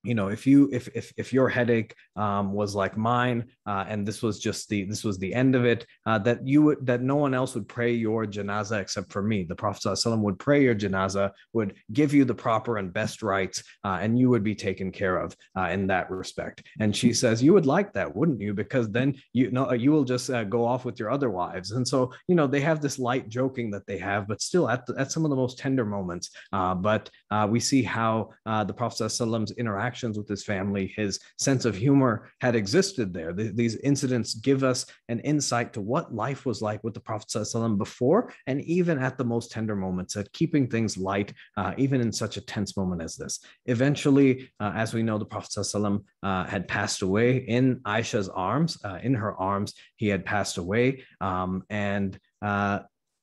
you know if you if if, if your headache um, was like mine uh, and this was just the this was the end of it uh, that you would that no one else would pray your janaza except for me. The prophet ﷺ would pray your janaza would give you the proper and best rites uh, and you would be taken care of uh, in that respect. And she says you would like that wouldn't you? Because then you know you will just uh, go off with your other wives. And so you know they have this light joking that they have but still at, the, at some of the most tender moments uh, but we see how the prophet ﷺ's interaction interactions with his family, his sense of humor had existed there. these incidents give us an insight to what life was like with the Prophet ﷺ before and even at the most tender moments, at keeping things light, uh, even in such a tense moment as this. Eventually, uh, as we know, the Prophet ﷺ, uh, had passed away in Aisha's arms, uh, in her arms, he had passed away. Um, and uh,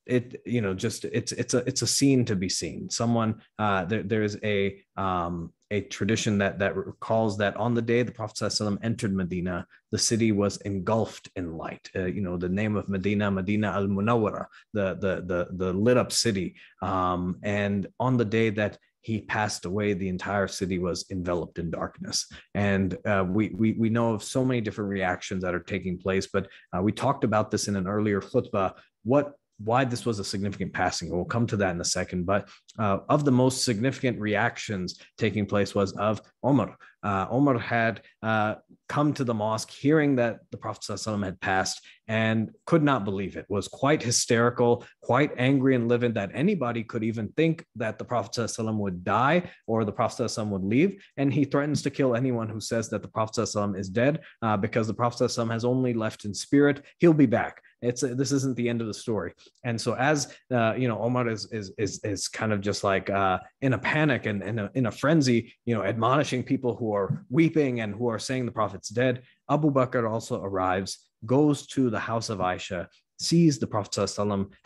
it you know just it's it's a it's a scene to be seen someone uh there, there's a um a tradition that that recalls that on the day the prophet ﷺ entered medina the city was engulfed in light uh, you know the name of medina medina al munawwara the, the the the lit up city um and on the day that he passed away, the entire city was enveloped in darkness. And uh, we, we, we know of so many different reactions that are taking place, but uh, we talked about this in an earlier khutbah. What why this was a significant passing. We'll come to that in a second. But uh, of the most significant reactions taking place was of Omar. Uh, Omar had uh, come to the mosque hearing that the Prophet ﷺ had passed and could not believe it, was quite hysterical, quite angry and livid that anybody could even think that the Prophet ﷺ would die or the Prophet ﷺ would leave. And he threatens to kill anyone who says that the Prophet ﷺ is dead uh, because the Prophet ﷺ has only left in spirit. He'll be back. It's this isn't the end of the story. And so as uh, you know, Omar is is is is kind of just like uh, in a panic and in a, in a frenzy, you know, admonishing people who are weeping and who are saying the prophet's dead. Abu Bakr also arrives, goes to the house of Aisha, sees the Prophet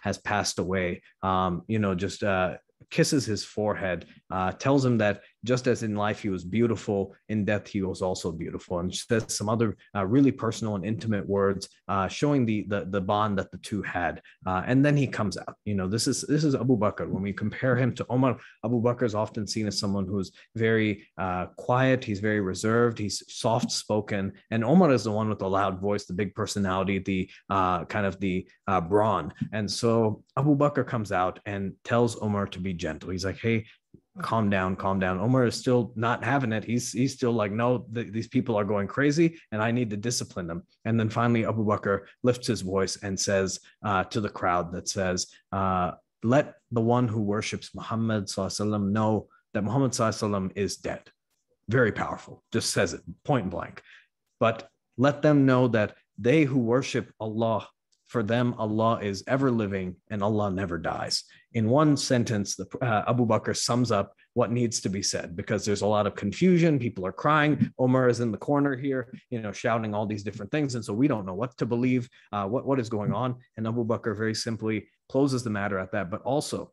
has passed away. Um, you know, just uh, kisses his forehead, uh, tells him that just as in life he was beautiful, in death he was also beautiful, and she says some other uh, really personal and intimate words, uh, showing the, the the bond that the two had. Uh, and then he comes out. You know, this is this is Abu Bakr. When we compare him to Omar, Abu Bakr is often seen as someone who's very uh, quiet. He's very reserved. He's soft spoken, and Omar is the one with the loud voice, the big personality, the uh, kind of the brawn. And so Abu Bakr comes out and tells Omar to be gentle. He's like, "Hey, calm down, calm down. Omar is still not having it. He's he's still like, no, th- these people are going crazy, and I need to discipline them. And then finally, Abu Bakr lifts his voice and says uh, to the crowd that says, uh, "Let the one who worships Muhammad sallam, know that Muhammad sallam, is dead." Very powerful. Just says it point blank. But let them know that they who worship Allah for them, Allah is ever living and Allah never dies. In one sentence, the, uh, Abu Bakr sums up what needs to be said because there's a lot of confusion. People are crying. Omar is in the corner here, you know, shouting all these different things. And so we don't know what to believe, uh, what, what is going on. And Abu Bakr very simply closes the matter at that. But also,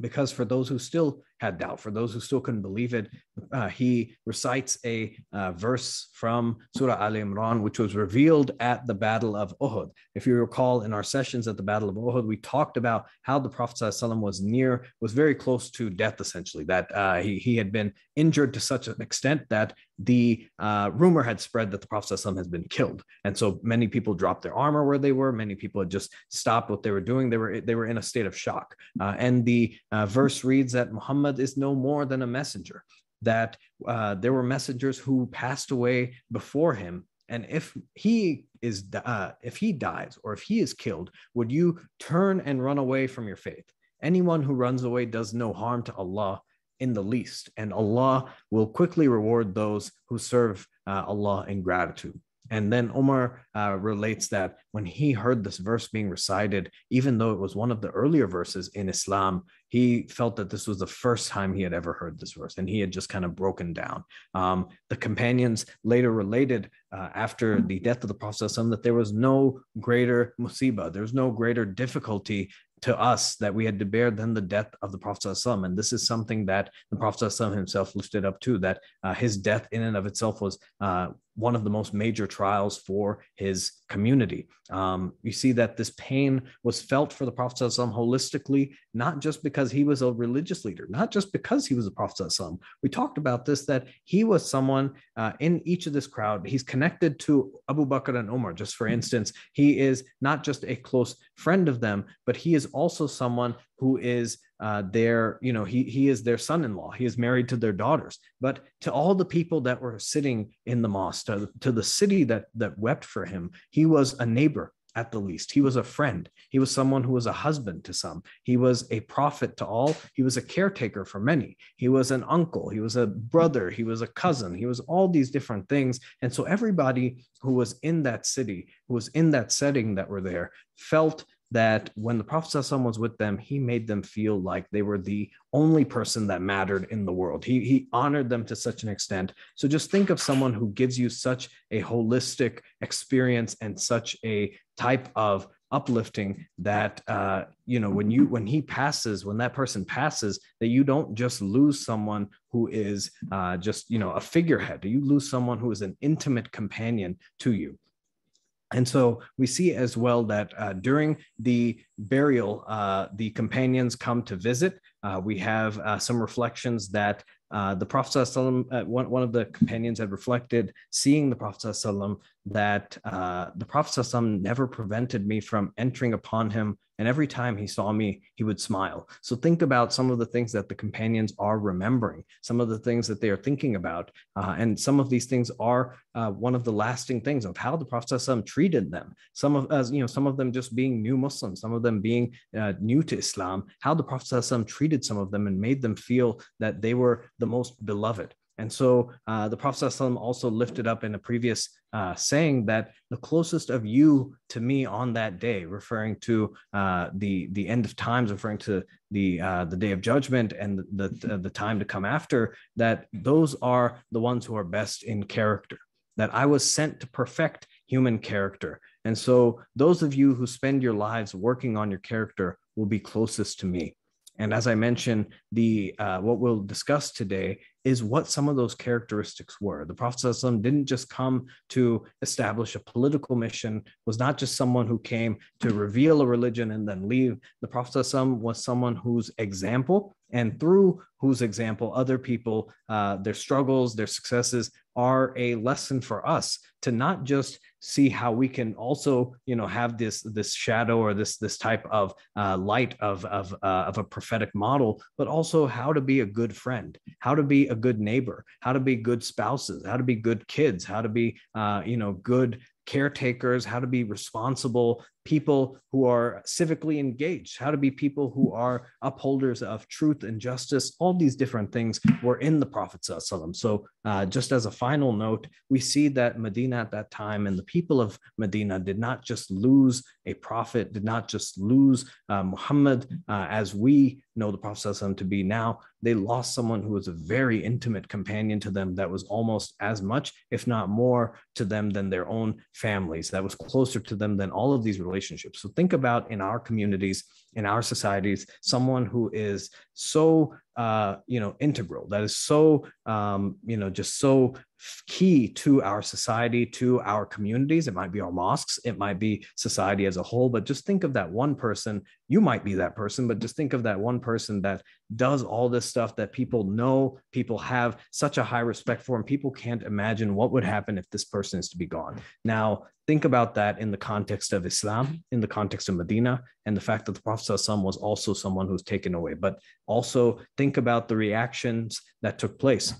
because for those who still had doubt, for those who still couldn't believe it, uh, he recites a uh, verse from Surah Al Imran, which was revealed at the Battle of Uhud. If you recall, in our sessions at the Battle of Uhud, we talked about how the Prophet ﷺ was near, was very close to death, essentially, that uh, he, he had been injured to such an extent that the uh, rumor had spread that the Prophet has been killed. And so many people dropped their armor where they were. Many people had just stopped what they were doing. They were, they were in a state of shock. Uh, and the uh, verse reads that Muhammad is no more than a messenger that uh, there were messengers who passed away before him and if he is uh, if he dies or if he is killed would you turn and run away from your faith anyone who runs away does no harm to allah in the least and allah will quickly reward those who serve uh, allah in gratitude and then Omar uh, relates that when he heard this verse being recited, even though it was one of the earlier verses in Islam, he felt that this was the first time he had ever heard this verse and he had just kind of broken down. Um, the companions later related uh, after the death of the Prophet that there was no greater musibah, there was no greater difficulty to us that we had to bear than the death of the Prophet. And this is something that the Prophet himself lifted up too, that uh, his death in and of itself was uh, one of the most major trials for his community. Um, you see that this pain was felt for the Prophet holistically, not just because he was a religious leader, not just because he was a Prophet. We talked about this, that he was someone uh, in each of this crowd. He's connected to Abu Bakr and Umar, just for instance. He is not just a close friend of them, but he is also someone who is uh, their, you know, he, he is their son-in-law. He is married to their daughters. But to all the people that were sitting in the mosque, to, to the city that that wept for him, he was a neighbor at the least. He was a friend. He was someone who was a husband to some. He was a prophet to all. He was a caretaker for many. He was an uncle. He was a brother. He was a cousin. He was all these different things. And so everybody who was in that city, who was in that setting that were there, felt that when the Prophet was with them, he made them feel like they were the only person that mattered in the world. He, he honored them to such an extent. So just think of someone who gives you such a holistic experience and such a type of uplifting that uh, you know when you when he passes when that person passes that you don't just lose someone who is uh, just you know a figurehead you lose someone who is an intimate companion to you and so we see as well that uh, during the burial, uh, the companions come to visit. Uh, we have uh, some reflections that uh, the Prophet uh, one, one of the companions had reflected, seeing the Prophet ﷺ, that uh, the Prophet never prevented me from entering upon him. And every time he saw me, he would smile. So think about some of the things that the companions are remembering, some of the things that they are thinking about. Uh, and some of these things are uh, one of the lasting things of how the Prophet treated them. Some of us, you know, some of them just being new Muslims, some of them being uh, new to Islam, how the Prophet treated some of them and made them feel that they were the most beloved and so uh, the Prophet also lifted up in a previous uh, saying that the closest of you to me on that day, referring to uh, the the end of times, referring to the uh, the day of judgment and the the, the time to come after, that those are the ones who are best in character. That I was sent to perfect human character. And so those of you who spend your lives working on your character will be closest to me. And as I mentioned, the uh, what we'll discuss today is what some of those characteristics were. The Prophet ﷺ didn't just come to establish a political mission, was not just someone who came to reveal a religion and then leave. The Prophet ﷺ was someone whose example and through whose example other people, uh, their struggles, their successes are a lesson for us to not just see how we can also you know have this this shadow or this this type of uh, light of of, uh, of a prophetic model but also how to be a good friend how to be a good neighbor how to be good spouses how to be good kids how to be uh, you know good caretakers, how to be responsible people who are civically engaged, how to be people who are upholders of truth and justice. All these different things were in the Prophet. So, uh, just as a final note, we see that Medina at that time and the people of Medina did not just lose a prophet, did not just lose uh, Muhammad uh, as we know the Prophet to be now. They lost someone who was a very intimate companion to them that was almost as much, if not more, to them than their own families, that was closer to them than all of these relationships. So think about in our communities, in our societies, someone who is so uh, you know integral that is so um, you know just so key to our society, to our communities. It might be our mosques, it might be society as a whole, but just think of that one person. You might be that person, but just think of that one person that does all this stuff that people know, people have such a high respect for, and people can't imagine what would happen if this person is to be gone. Now, think about that in the context of Islam, in the context of Medina, and the fact that the Prophet was also someone who's taken away. But also think about the reactions that took place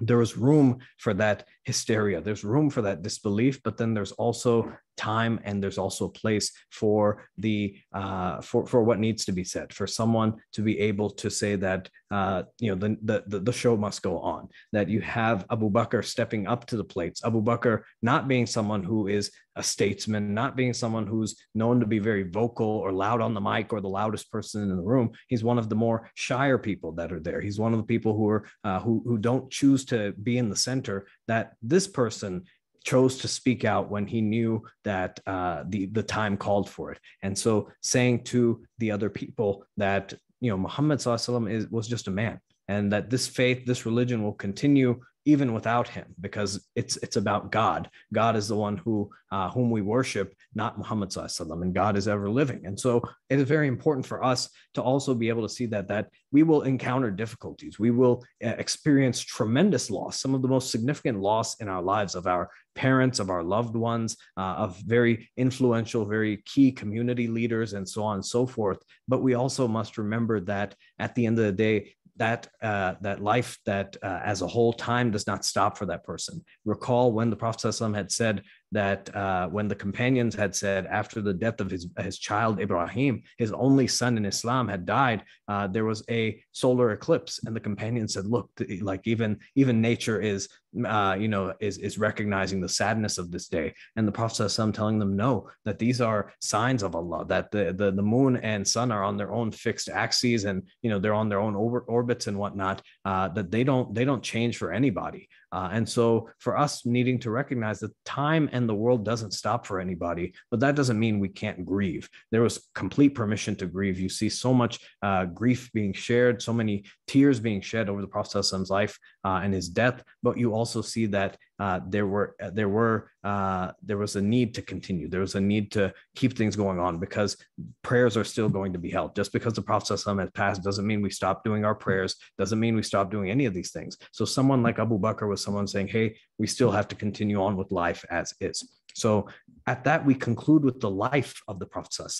there was room for that hysteria. There's room for that disbelief but then there's also time and there's also a place for the uh, for for what needs to be said for someone to be able to say that uh, you know the, the the show must go on that you have Abu Bakr stepping up to the plates Abu Bakr not being someone who is a statesman not being someone who's known to be very vocal or loud on the mic or the loudest person in the room. He's one of the more shyer people that are there. He's one of the people who are uh, who who don't choose to be in the center that this person chose to speak out when he knew that uh, the the time called for it. And so saying to the other people that you know Muhammad is was just a man, and that this faith, this religion will continue even without him because it's it's about God. God is the one who uh, whom we worship, not Muhammad sallam, and God is ever living. And so it is very important for us to also be able to see that that we will encounter difficulties. We will uh, experience tremendous loss, some of the most significant loss in our lives of our parents, of our loved ones, uh, of very influential, very key community leaders, and so on and so forth. But we also must remember that at the end of the day, that uh, that life that uh, as a whole time does not stop for that person. Recall when the prophet had said that uh, when the companions had said after the death of his, his child Ibrahim, his only son in Islam had died, uh, there was a solar eclipse, and the companions said, "Look, like even even nature is, uh, you know, is is recognizing the sadness of this day." And the Prophet telling them, "No, that these are signs of Allah, that the, the the moon and sun are on their own fixed axes, and you know they're on their own orbits and whatnot. Uh, that they don't they don't change for anybody." Uh, and so for us needing to recognize that time and the world doesn't stop for anybody, but that doesn't mean we can't grieve. There was complete permission to grieve. You see so much uh, grief being shared, so many tears being shed over the Prophet's life uh, and his death, but you also see that uh, there were uh, there were uh, there was a need to continue. There was a need to keep things going on because prayers are still going to be held. Just because the Prophet has passed doesn't mean we stop doing our prayers. Doesn't mean we stop doing any of these things. So someone like Abu Bakr was someone saying, "Hey, we still have to continue on with life as is." So at that, we conclude with the life of the Prophet.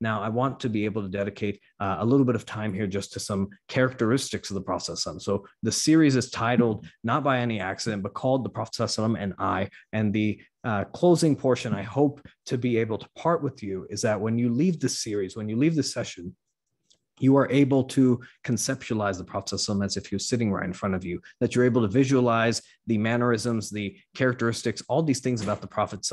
Now, I want to be able to dedicate uh, a little bit of time here just to some characteristics of the Prophet. So the series is titled, not by any accident, but called The Prophet and I. And the uh, closing portion I hope to be able to part with you is that when you leave this series, when you leave this session, you are able to conceptualize the Prophet as if he was sitting right in front of you, that you're able to visualize the mannerisms, the characteristics, all these things about the Prophet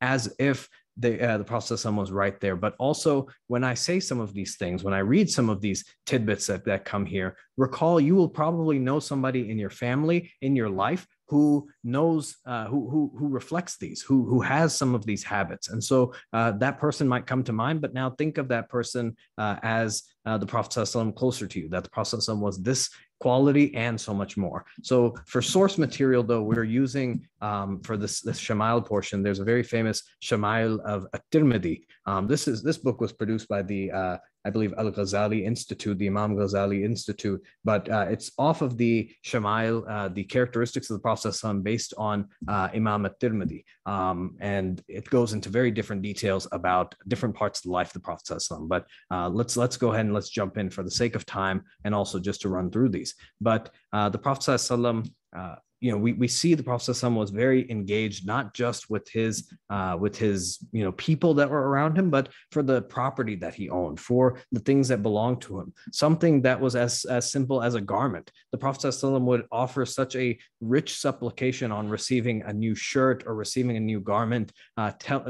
as if the, uh, the Prophet was right there. But also, when I say some of these things, when I read some of these tidbits that, that come here, recall you will probably know somebody in your family, in your life, who knows uh, who, who who reflects these who who has some of these habits. And so uh, that person might come to mind but now think of that person uh, as uh, the prophet closer to you that the prophet was this quality and so much more. So for source material though we're using um, for this this Shama'il portion there's a very famous Shama'il of at-tirmidhi. Um, this is this book was produced by the uh, I believe Al Ghazali Institute, the Imam Ghazali Institute, but uh, it's off of the Shama'il, uh, the characteristics of the Prophet based on uh, Imam at Tirmidhi. Um, and it goes into very different details about different parts of the life of the Prophet. But uh, let's let's go ahead and let's jump in for the sake of time and also just to run through these. But uh, the Prophet you know, we, we see the Prophet was very engaged, not just with his uh, with his you know people that were around him, but for the property that he owned, for the things that belonged to him. Something that was as as simple as a garment. The Prophet would offer such a rich supplication on receiving a new shirt or receiving a new garment, uh, tell,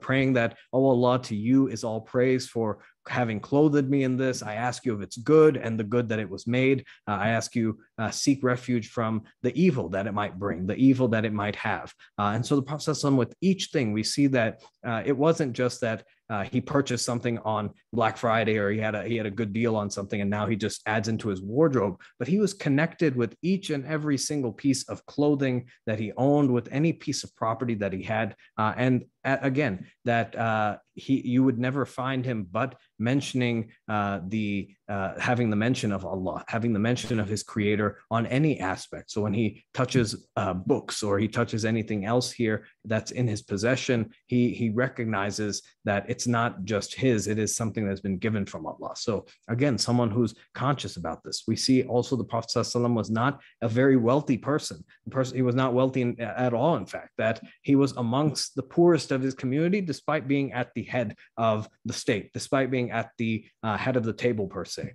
praying that, oh Allah, to you is all praise for having clothed me in this. I ask you if it's good and the good that it was made. Uh, I ask you uh, seek refuge from the evil that it might bring, the evil that it might have. Uh, and so the Prophet with each thing, we see that uh, it wasn't just that uh, he purchased something on Black Friday or he had a he had a good deal on something and now he just adds into his wardrobe. But he was connected with each and every single piece of clothing that he owned, with any piece of property that he had, uh, and again that uh, he you would never find him but mentioning uh, the uh, having the mention of Allah, having the mention of His Creator on any aspect. So when he touches uh, books or he touches anything else here that's in his possession, he he recognizes that it's not just his; it is something that's been given from Allah. So again, someone who's conscious about this. We see also the Prophet ﷺ was not a very wealthy person. The person he was not wealthy in, at all. In fact, that he was amongst the poorest of his community, despite being at the head of the state, despite being at the uh, head of the table per se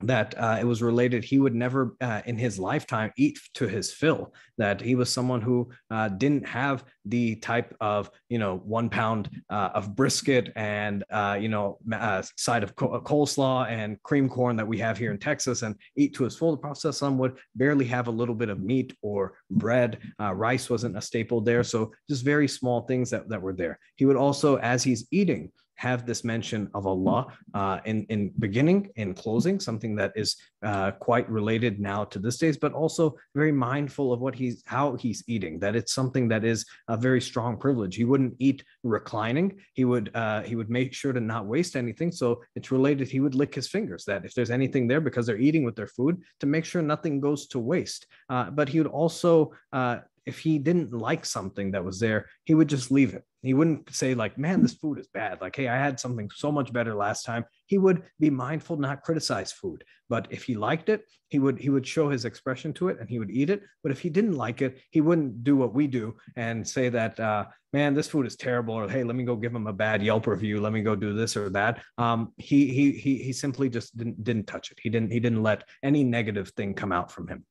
that uh, it was related he would never uh, in his lifetime eat to his fill that he was someone who uh, didn't have the type of you know one pound uh, of brisket and uh, you know uh, side of coleslaw and cream corn that we have here in texas and eat to his full. The prophet some would barely have a little bit of meat or bread. Rice wasn't a staple there. So just very small things that, that were there. He would also as he's eating have this mention of Allah uh, in, in beginning, in closing, something that is uh, quite related now to this days, but also very mindful of what he's, how he's eating, that it's something that is a very strong privilege. He wouldn't eat reclining. He would, uh, he would make sure to not waste anything. So it's related. He would lick his fingers that if there's anything there because they're eating with their food to make sure nothing goes to waste. Uh, but he would also uh, if he didn't like something that was there, he would just leave it. He wouldn't say like, "Man, this food is bad." Like, "Hey, I had something so much better last time." He would be mindful, not criticize food. But if he liked it, he would he would show his expression to it, and he would eat it. But if he didn't like it, he wouldn't do what we do and say that, uh, "Man, this food is terrible," or "Hey, let me go give him a bad Yelp review. Let me go do this or that." Um, he he he he simply just didn't didn't touch it. He didn't he didn't let any negative thing come out from him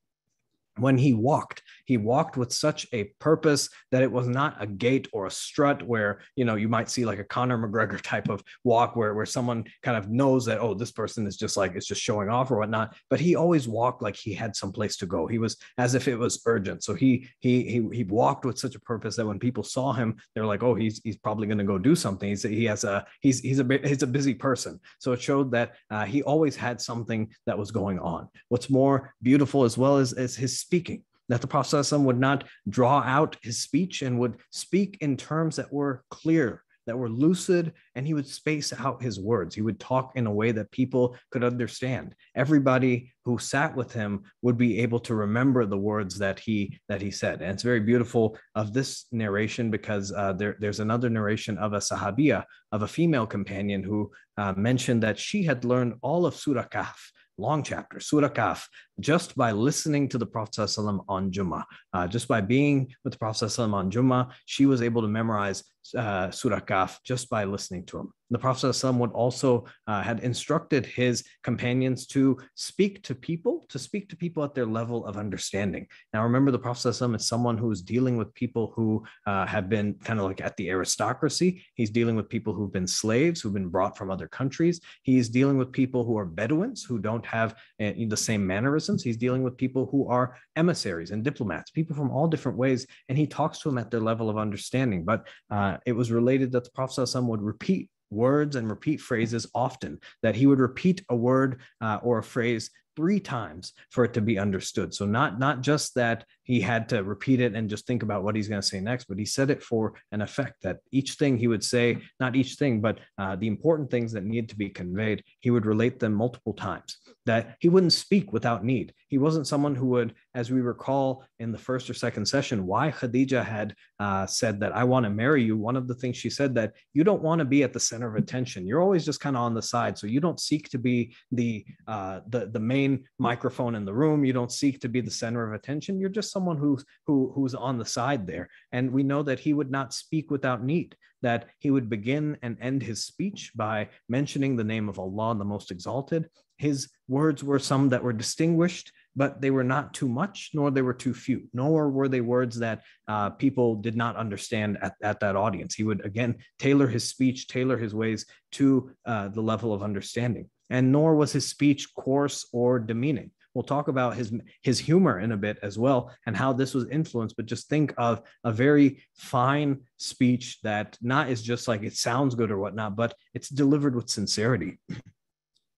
when he walked he walked with such a purpose that it was not a gait or a strut where you know you might see like a conor mcgregor type of walk where, where someone kind of knows that oh this person is just like it's just showing off or whatnot. But he always walked like he had some place to go. He was as if it was urgent. So he he he, he walked with such a purpose that when people saw him they're like oh he's he's probably going to go do something. He's, he has a he's he's a he's a busy person. So it showed that uh, he always had something that was going on. What's more beautiful as well as, as his speaking, that the Prophet would not draw out his speech and would speak in terms that were clear, that were lucid, and he would space out his words. He would talk in a way that people could understand. Everybody who sat with him would be able to remember the words that he that he said. And it's very beautiful of this narration because uh, there, there's another narration of a sahabiya, of a female companion who uh, mentioned that she had learned all of Surah Kaf long chapter, Surah Kaf, just by listening to the Prophet ﷺ on Jummah. Uh, just by being with the Prophet ﷺ on Jummah, she was able to memorize uh, Surah Kaf just by listening to him. The Prophet ﷺ would also uh, had instructed his companions to speak to people, to speak to people at their level of understanding. Now, remember, the Prophet ﷺ is someone who is dealing with people who uh, have been kind of like at the aristocracy. He's dealing with people who've been slaves, who've been brought from other countries. He's dealing with people who are Bedouins, who don't have uh, the same mannerisms. He's dealing with people who are emissaries and diplomats, people from all different ways, and he talks to them at their level of understanding. But uh, it was related that the Prophet would repeat words and repeat phrases often, that he would repeat a word uh, or a phrase three times for it to be understood. So not not just that he had to repeat it and just think about what he's going to say next, but he said it for an effect that each thing he would say, not each thing, but uh, the important things that need to be conveyed, he would relate them multiple times. That he wouldn't speak without need. He wasn't someone who would, as we recall in the first or second session, why Khadija had uh, said that I want to marry you. One of the things she said that you don't want to be at the center of attention. You're always just kind of on the side, so you don't seek to be the uh, the the main microphone in the room. You don't seek to be the center of attention. You're just someone who's who who's on the side there. And we know that he would not speak without need, that he would begin and end his speech by mentioning the name of Allah, the most exalted. His words were some that were distinguished, but they were not too much, nor they were too few, nor were they words that uh, people did not understand at, at that audience. He would again tailor his speech, tailor his ways to uh, the level of understanding. And nor was his speech coarse or demeaning we'll talk about his his humor in a bit as well and how this was influenced but just think of a very fine speech that not is just like it sounds good or whatnot but it's delivered with sincerity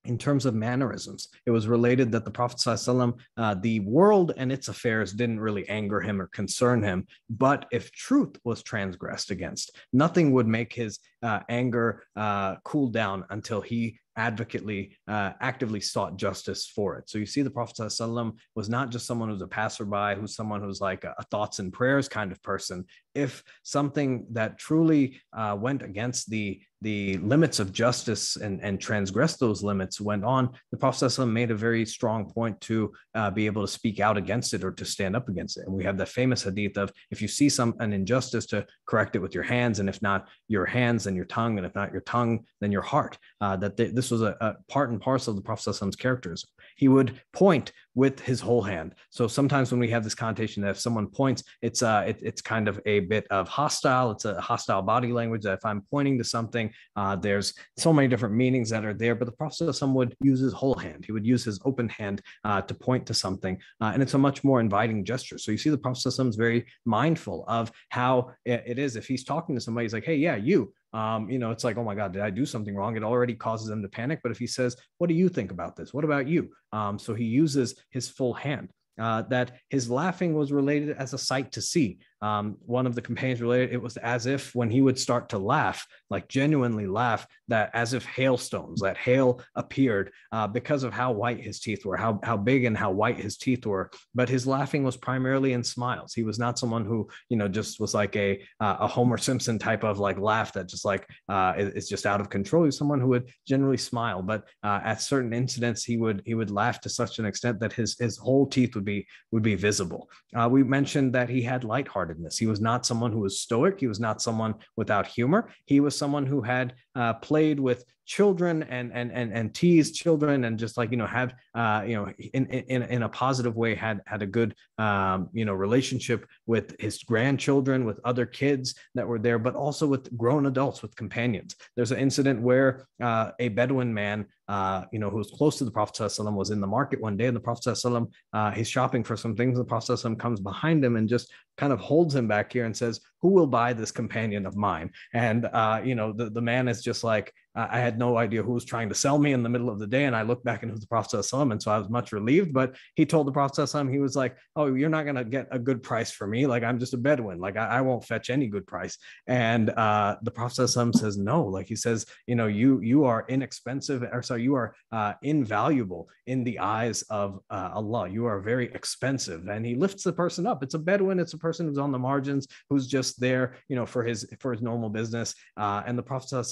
in terms of mannerisms. It was related that the Prophet ﷺ, uh, the world and its affairs didn't really anger him or concern him. But if truth was transgressed against, nothing would make his uh, anger uh, cool down until he advocately, uh, actively sought justice for it. So you see, the Prophet ﷺ was not just someone who's a passerby, who's someone who's like a, a thoughts and prayers kind of person. If something that truly uh, went against the the limits of justice and, and transgressed those limits went on, the Prophet made a very strong point to uh, be able to speak out against it or to stand up against it. And we have the famous hadith of if you see some an injustice, to correct it with your hands, and if not your hands, then your tongue, and if not your tongue, then your heart. Uh, that this was a, a, part and parcel of the Prophet's characters. He would point with his whole hand. So sometimes when we have this connotation that if someone points, it's uh, it, it's kind of a bit of hostile. It's a hostile body language. That if I'm pointing to something, uh, there's so many different meanings that are there. But the Prophet some would use his whole hand. He would use his open hand uh, to point to something, uh, and it's a much more inviting gesture. So you see, the Prophet is very mindful of how it is. If he's talking to somebody, he's like, "Hey, yeah, you." Um, you know, it's like, oh my God, did I do something wrong? It already causes them to panic. But if he says, what do you think about this? What about you? Um, so he uses his full hand. Uh, that his laughing was related as a sight to see um, one of the companions related it was as if when he would start to laugh like genuinely laugh that as if hailstones that hail appeared uh, because of how white his teeth were how, how big and how white his teeth were. But his laughing was primarily in smiles. He was not someone who you know just was like a uh, a homer simpson type of like laugh that just like uh, is just out of control. He's someone who would generally smile but uh, at certain incidents he would he would laugh to such an extent that his his whole teeth would be would be visible. Uh, we mentioned that he had lighthearted lightheartedness. He was not someone who was stoic. He was not someone without humor. He was someone who had uh, played with children and and and and teased children and just like you know have uh, you know in, in in a positive way had had a good um, you know relationship with his grandchildren with other kids that were there but also with grown adults with companions there's an incident where uh, a bedouin man uh, you know, who was close to the Prophet ﷺ, was in the market one day, and the Prophet ﷺ, uh, he's shopping for some things. The Prophet ﷺ comes behind him and just kind of holds him back here and says, "Who will buy this companion of mine?" And uh, you know, the the man is just like, I had no idea who was trying to sell me in the middle of the day. And I looked back and it was the Prophet. And so I was much relieved. But he told the Prophet, he was like, Oh, you're not going to get a good price for me. Like, I'm just a Bedouin. Like, I, I won't fetch any good price. And uh, the Prophet says, No, like he says, you know, you you are inexpensive, or sorry, you are uh, invaluable in the eyes of uh, Allah. You are very expensive. And he lifts the person up. It's a Bedouin, it's a person who's on the margins, who's just there, you know, for his for his normal business. Uh, and the Prophet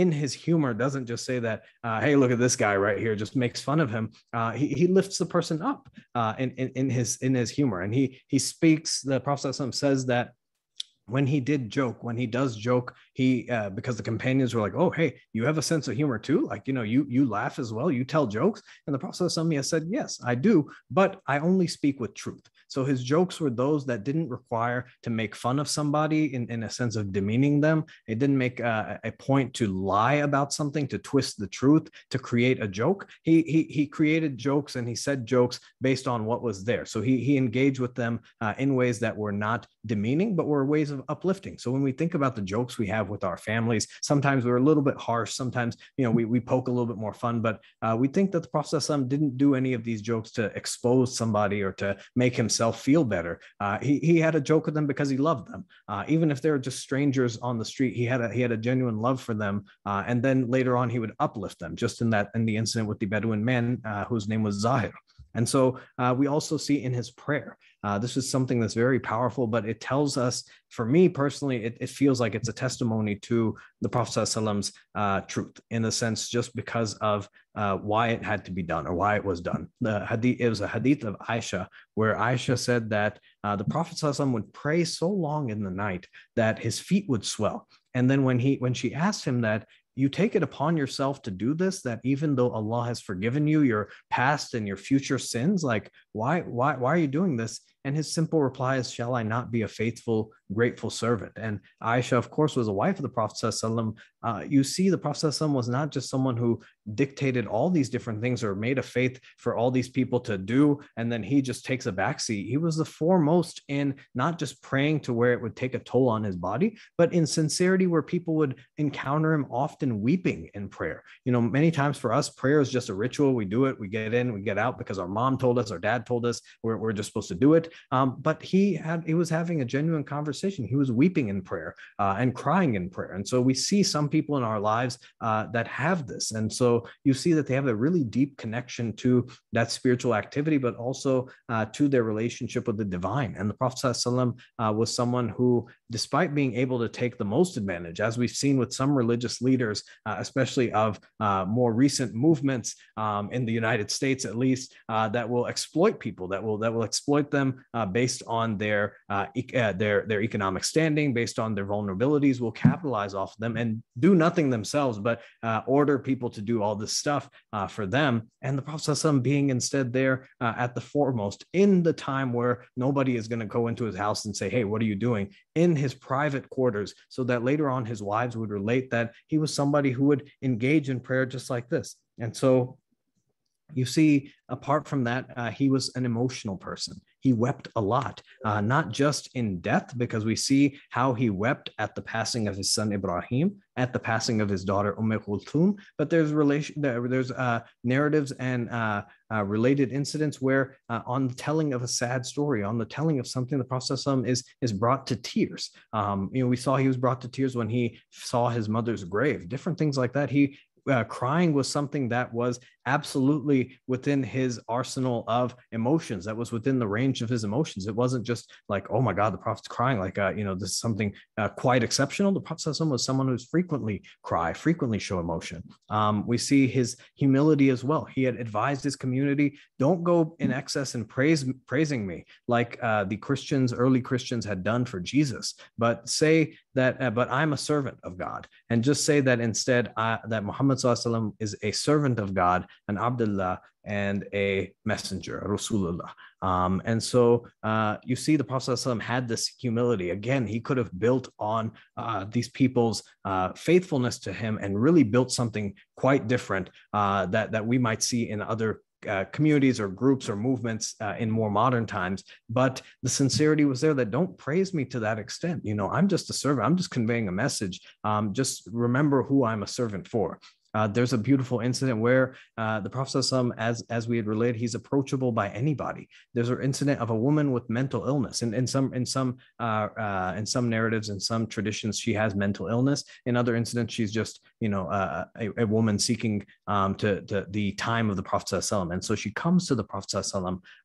in his humor doesn't just say that, uh, hey, look at this guy right here, just makes fun of him. Uh, he, he lifts the person up uh, in, in, in, his in his humor. And he he speaks, the Prophet says that when he did joke, when he does joke, he uh, because the companions were like, "Oh, hey, you have a sense of humor too. Like, you know, you you laugh as well. You tell jokes." And the Prophet said, "Yes, I do, but I only speak with truth." So his jokes were those that didn't require to make fun of somebody in, in a sense of demeaning them. It didn't make a, a point to lie about something, to twist the truth, to create a joke. He, he, he created jokes and he said jokes based on what was there. So he, he engaged with them uh, in ways that were not demeaning, but were ways of uplifting. So when we think about the jokes we have with our families, sometimes we're a little bit harsh. Sometimes, you know, we, we poke a little bit more fun, but uh, we think that the Prophet didn't do any of these jokes to expose somebody or to make himself himself feel better. Uh, he, he had a joke with them because he loved them. Uh, even if they were just strangers on the street, he had a, he had a genuine love for them. Uh, and then later on, he would uplift them just in that, in the incident with the Bedouin man uh, whose name was Zahir. And so uh, we also see in his prayer, uh, this is something that's very powerful, but it tells us, for me personally, it, it feels like it's a testimony to the Prophet's uh, truth in a sense, just because of uh, why it had to be done or why it was done. The hadith, it was a hadith of Aisha where Aisha said that uh, the Prophet would pray so long in the night that his feet would swell. And then when he when she asked him that, you take it upon yourself to do this that even though allah has forgiven you your past and your future sins like why why why are you doing this And his simple reply is, Shall I not be a faithful, grateful servant? And Aisha, of course, was a wife of the Prophet. Uh, you see, the Prophet was not just someone who dictated all these different things or made a faith for all these people to do, and then he just takes a backseat. He was the foremost in not just praying to where it would take a toll on his body, but in sincerity, where people would encounter him often weeping in prayer. You know, many times for us, prayer is just a ritual. We do it, we get in, we get out because our mom told us, our dad told us we're, we're just supposed to do it. Um, but he had, he was having a genuine conversation. He was weeping in prayer uh, and crying in prayer. And so we see some people in our lives uh, that have this. And so you see that they have a really deep connection to that spiritual activity, but also uh, to their relationship with the divine. And the Prophet ﷺ, uh, was someone who, despite being able to take the most advantage, as we've seen with some religious leaders, uh, especially of uh, more recent movements um, in the United States, at least, that will exploit people, that will that will exploit them uh, based on their uh, e- uh, their their economic standing, based on their vulnerabilities, will capitalize off of them and do nothing themselves, but uh, order people to do all this stuff for them. And the Prophet being instead there at the foremost in the time where nobody is going to go into his house and say, Hey, what are you doing? in his private quarters, so that later on his wives would relate that he was somebody who would engage in prayer just like this. And so you see, apart from that, uh, he was an emotional person. He wept a lot, uh, not just in death, because we see how he wept at the passing of his son Ibrahim, at the passing of his daughter Umm Kulthum, but there's relation, there's uh, narratives and uh, uh, related incidents where, uh, on the telling of a sad story, on the telling of something, the Prophet is is brought to tears. Um, you know, we saw he was brought to tears when he saw his mother's grave. Different things like that. He uh, crying was something that was absolutely within his arsenal of emotions. That was within the range of his emotions. It wasn't just like oh my god the prophet's crying like uh, you know this is something uh, quite exceptional. The prophet was someone who's frequently cry frequently show emotion. Um, we see his humility as well. He had advised his community don't go in excess and praise praising me like uh, the christians early christians had done for jesus. But say that uh, but i'm a servant of god. And just say that instead uh, that muhammad is a servant of god an Abdullah and a messenger, Rasulullah. Um, and so uh, you see, the Prophet ﷺ had this humility. Again, he could have built on uh, these people's uh, faithfulness to him and really built something quite different uh, that, that we might see in other uh, communities or groups or movements uh, in more modern times. But the sincerity was there that don't praise me to that extent. You know i'm just a servant. I'm just conveying a message. Um, just remember who i'm a servant for uh, there's a beautiful incident where uh, the Prophet, as as we had related, he's approachable by anybody. There's an incident of a woman with mental illness, and in some in some uh, uh, in some narratives in some traditions, she has mental illness. In other incidents, she's just you know uh, a, a, woman seeking um, to, to, the time of the Prophet and so she comes to the Prophet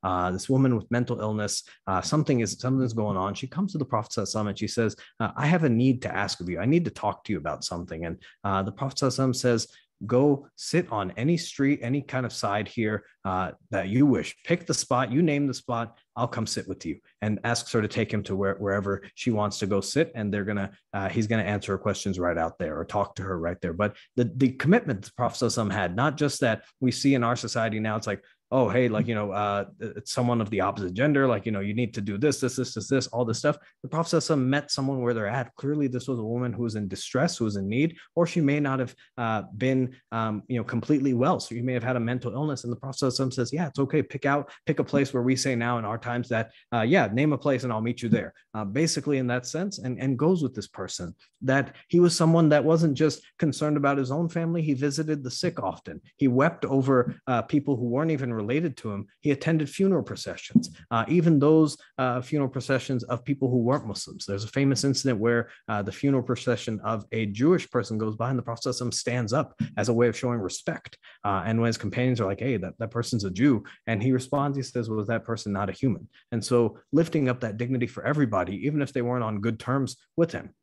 uh, this woman with mental illness, something is something's going on. She comes to the Prophet and she says, "I have a need to ask of you. I need to talk to you about something." And the Prophet says go sit on any street, any kind of side here uh, that you wish. Pick the spot, you name the spot, I'll come sit with you. And asks her to take him to where, wherever she wants to go sit. And they're going to, uh, he's going to answer her questions right out there or talk to her right there. But the, the commitment the Prophet had, not just that we see in our society now, it's like, oh hey like you know uh it's someone of the opposite gender like you know you need to do this this this this this all this stuff. The prophet met someone where they're at. Clearly this was a woman who was in distress who was in need or she may not have uh, been um, you know completely well. So you may have had a mental illness. And the prophet says yeah it's okay. Pick out pick a place where we say now in our times that uh, yeah name a place and i'll meet you there. Uh, basically in that sense and and goes with this person that he was someone that wasn't just concerned about his own family. He visited the sick often. He wept over uh, people who weren't even related to him, he attended funeral processions, uh, even those uh, funeral processions of people who weren't Muslims. There's a famous incident where uh, the funeral procession of a Jewish person goes by and the Prophet stands up as a way of showing respect. Uh, and when his companions are like, hey, that, that person's a Jew, and he responds, he says, was that person not a human? And so lifting up that dignity for everybody, even if they weren't on good terms with him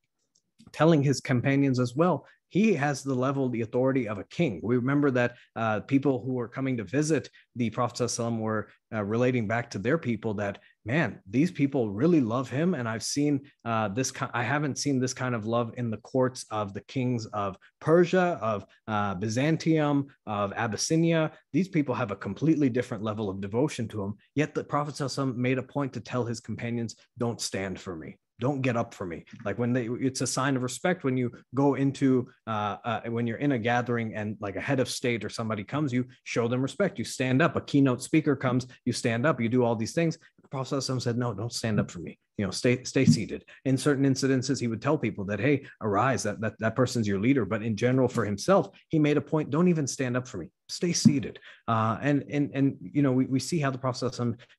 telling his companions as well he has the level, the authority of a king. We remember that uh, people who were coming to visit the Prophet were uh, relating back to their people that man, these people really love him, and I've seen uh, this. I haven't seen this kind of love in the courts of the kings of Persia, of uh, Byzantium, of Abyssinia. These people have a completely different level of devotion to him. Yet the Prophet made a point to tell his companions, "Don't stand for me." Don't get up for me. Like when they it's a sign of respect when you go into uh, uh, when you're in a gathering and like a head of state or somebody comes you show them respect. You stand up. A keynote speaker comes you stand up you do all these things. The prophet said no don't stand up for me. You know stay stay seated. In certain incidences he would tell people that hey arise. That that, that person's your leader. But in general for himself he made a point don't even stand up for me. Stay seated. Uh, and and and you know we, we see how the prophet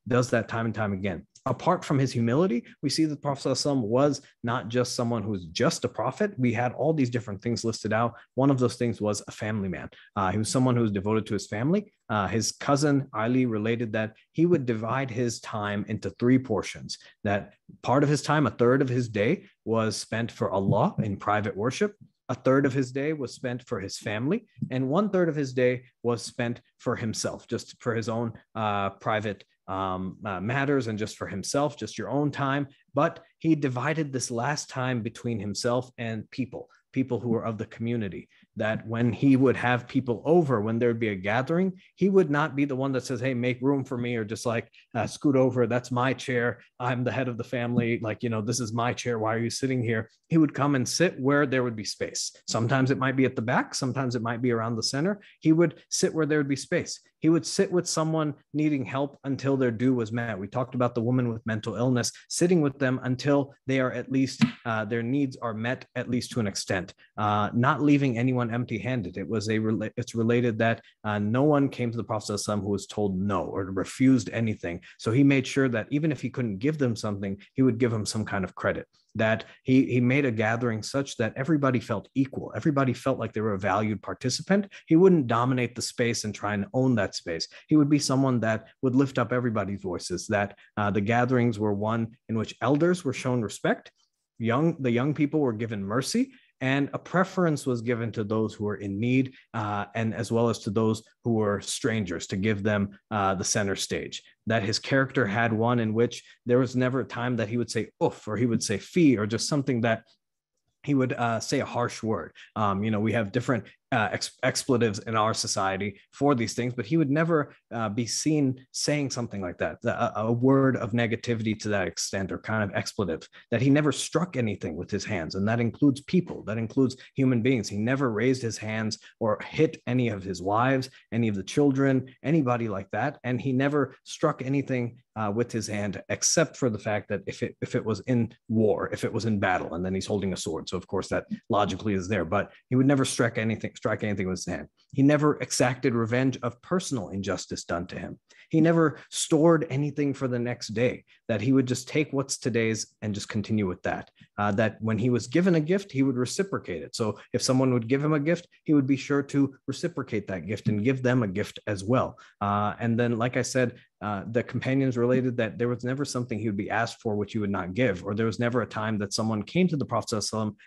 does that time and time again apart from his humility, we see that Prophet was not just someone who's just a prophet. We had all these different things listed out. One of those things was a family man. Uh, he was someone who was devoted to his family. Uh, his cousin Ali related that he would divide his time into three portions. That part of his time, a third of his day, was spent for Allah in private worship a third of his day was spent for his family, and one third of his day was spent for himself, just for his own uh, private um, uh, matters and just for himself, just your own time. But he divided this last time between himself and people, people who are of the community that when he would have people over, when there'd be a gathering, he would not be the one that says, Hey, make room for me, or just like uh, scoot over. That's my chair. I'm the head of the family. Like, you know, this is my chair. Why are you sitting here? He would come and sit where there would be space. Sometimes it might be at the back, sometimes it might be around the center. He would sit where there would be space. He would sit with someone needing help until their due was met. We talked about the woman with mental illness, sitting with them until they are at least, uh, their needs are met at least to an extent, uh, not leaving anyone anyone empty-handed. It was a it's related that uh, no one came to the Prophet who was told no or refused anything. So he made sure that even if he couldn't give them something, he would give them some kind of credit. That he he made a gathering such that everybody felt equal. Everybody felt like they were a valued participant. He wouldn't dominate the space and try and own that space. He would be someone that would lift up everybody's voices. That uh, the gatherings were one in which elders were shown respect young the young people were given mercy and a preference was given to those who were in need uh, and as well as to those who were strangers to give them uh, the center stage that his character had one in which there was never a time that he would say oof or he would say fee or just something that he would uh, say a harsh word. Um, you know, we have different uh, ex- expletives in our society for these things, but he would never uh, be seen saying something like that, a, a, word of negativity to that extent, or kind of expletive, that he never struck anything with his hands. And that includes people, that includes human beings. He never raised his hands or hit any of his wives, any of the children, anybody like that. And he never struck anything uh, with his hand, except for the fact that if it if it was in war, if it was in battle, and then he's holding a sword, so of course that logically is there. But he would never strike anything, strike anything with his hand. He never exacted revenge of personal injustice done to him. He never stored anything for the next day. That he would just take what's today's and just continue with that. Uh, that when he was given a gift, he would reciprocate it. So if someone would give him a gift, he would be sure to reciprocate that gift and give them a gift as well. Uh, and then, like I said, uh, the companions related that there was never something he would be asked for which he would not give, or there was never a time that someone came to the Prophet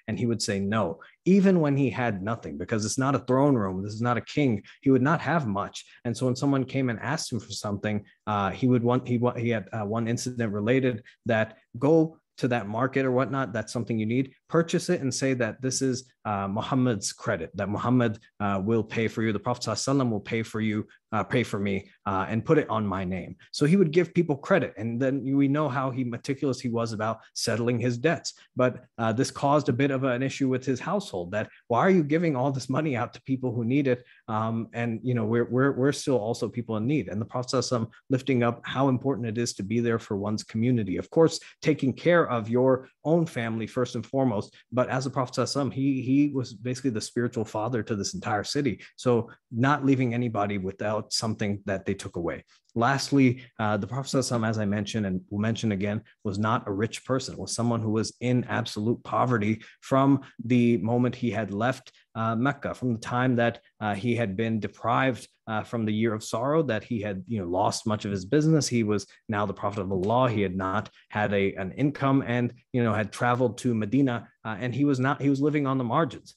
and he would say no, even when he had nothing, because it's not a throne room. This is not a king. He would not have much. And so when someone came and asked him for something, uh, he would want, he, he had uh, one incident related that go to that market or whatnot, that's something you need, purchase it and say that this is uh, Muhammad's credit, that Muhammad uh, will pay for you. The Prophet ﷺ will pay for you, uh, pay for me, uh, and put it on my name. So he would give people credit. And then we know how he meticulous he was about settling his debts. But uh, this caused a bit of an issue with his household that why are you giving all this money out to people who need it? Um, and, you know, we're, we're, we're still also people in need. And the Prophet ﷺ lifting up how important it is to be there for one's community. Of course, taking care of your own family first and foremost. But as the Prophet he, he was basically the spiritual father to this entire city. So not leaving anybody without something that they took away. Lastly, uh, the Prophet, as I mentioned and will mention again, was not a rich person, was someone who was in absolute poverty from the moment he had left uh, Mecca, from the time that uh, he had been deprived uh, from the year of sorrow, that he had you know lost much of his business. He was now the Prophet of Allah. He had not had a, an income and you know had traveled to Medina, uh, and he was not he was living on the margins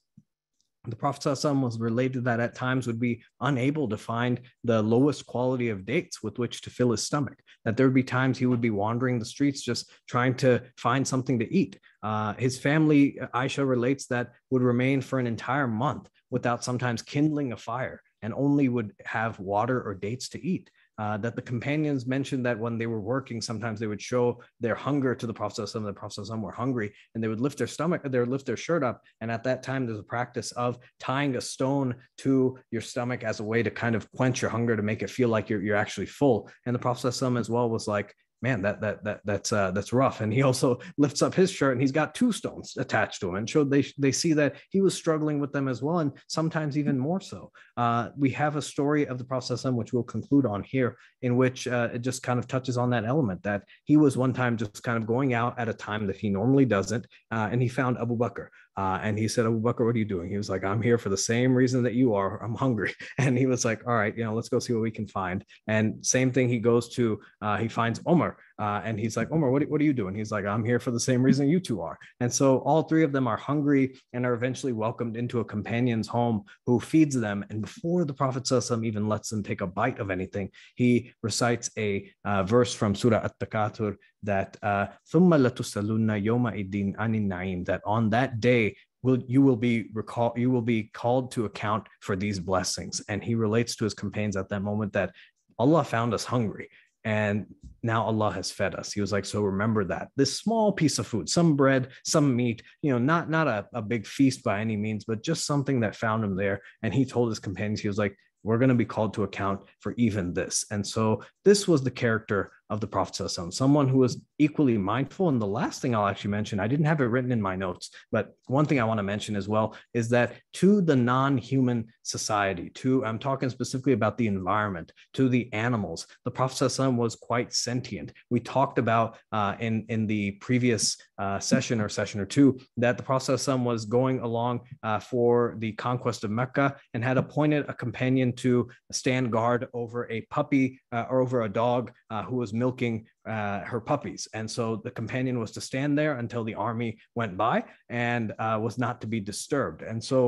the Prophet was related that at times would be unable to find the lowest quality of dates with which to fill his stomach. That there would be times he would be wandering the streets just trying to find something to eat. Uh, his family, Aisha relates, that would remain for an entire month without sometimes kindling a fire and only would have water or dates to eat. Uh, that the companions mentioned that when they were working, sometimes they would show their hunger to the Prophet. Of the Prophet were hungry, and they would lift their stomach, they would lift their shirt up. And at that time, there's a practice of tying a stone to your stomach as a way to kind of quench your hunger to make it feel like you're, you're actually full. And the Prophet as well was like, man, that that that that's uh, that's rough. And he also lifts up his shirt and he's got two stones attached to him, and showed they they see that he was struggling with them as well, and sometimes even more so. Uh, we have a story of the Prophet which we'll conclude on here, in which uh, it just kind of touches on that element that he was one time just kind of going out at a time that he normally doesn't, uh, and he found Abu Bakr. Uh, and he said, Abu Bakr, what are you doing? He was like, I'm here for the same reason that you are. I'm hungry. And he was like, all right, you know, let's go see what we can find. And same thing, he goes to, uh, he finds Omar uh, and he's like, Omar, what, what are you doing? He's like, I'm here for the same reason you two are. And so all three of them are hungry and are eventually welcomed into a companion's home who feeds them. And before the Prophet even lets them take a bite of anything, he recites a uh, verse from Surah At-Takathur that uh, that on that day will you will be recall you will be called to account for these blessings and he relates to his companions at that moment that allah found us hungry and now allah has fed us. He was like so remember that. This small piece of food some bread some meat you know not not a, a big feast by any means but just something that found him there. And he told his companions he was like we're going to be called to account for even this. And so this was the character of the Prophet, someone who was equally mindful. And the last thing I'll actually mention, I didn't have it written in my notes, but one thing I want to mention as well is that to the non human society, to I'm talking specifically about the environment, to the animals, the Prophet was quite sentient. We talked about uh, in, in the previous uh, session or session or two that the Prophet was going along uh, for the conquest of Mecca and had appointed a companion to stand guard over a puppy uh, or over a dog uh, who was milking uh, her puppies. And so the companion was to stand there until the army went by and uh, was not to be disturbed. And so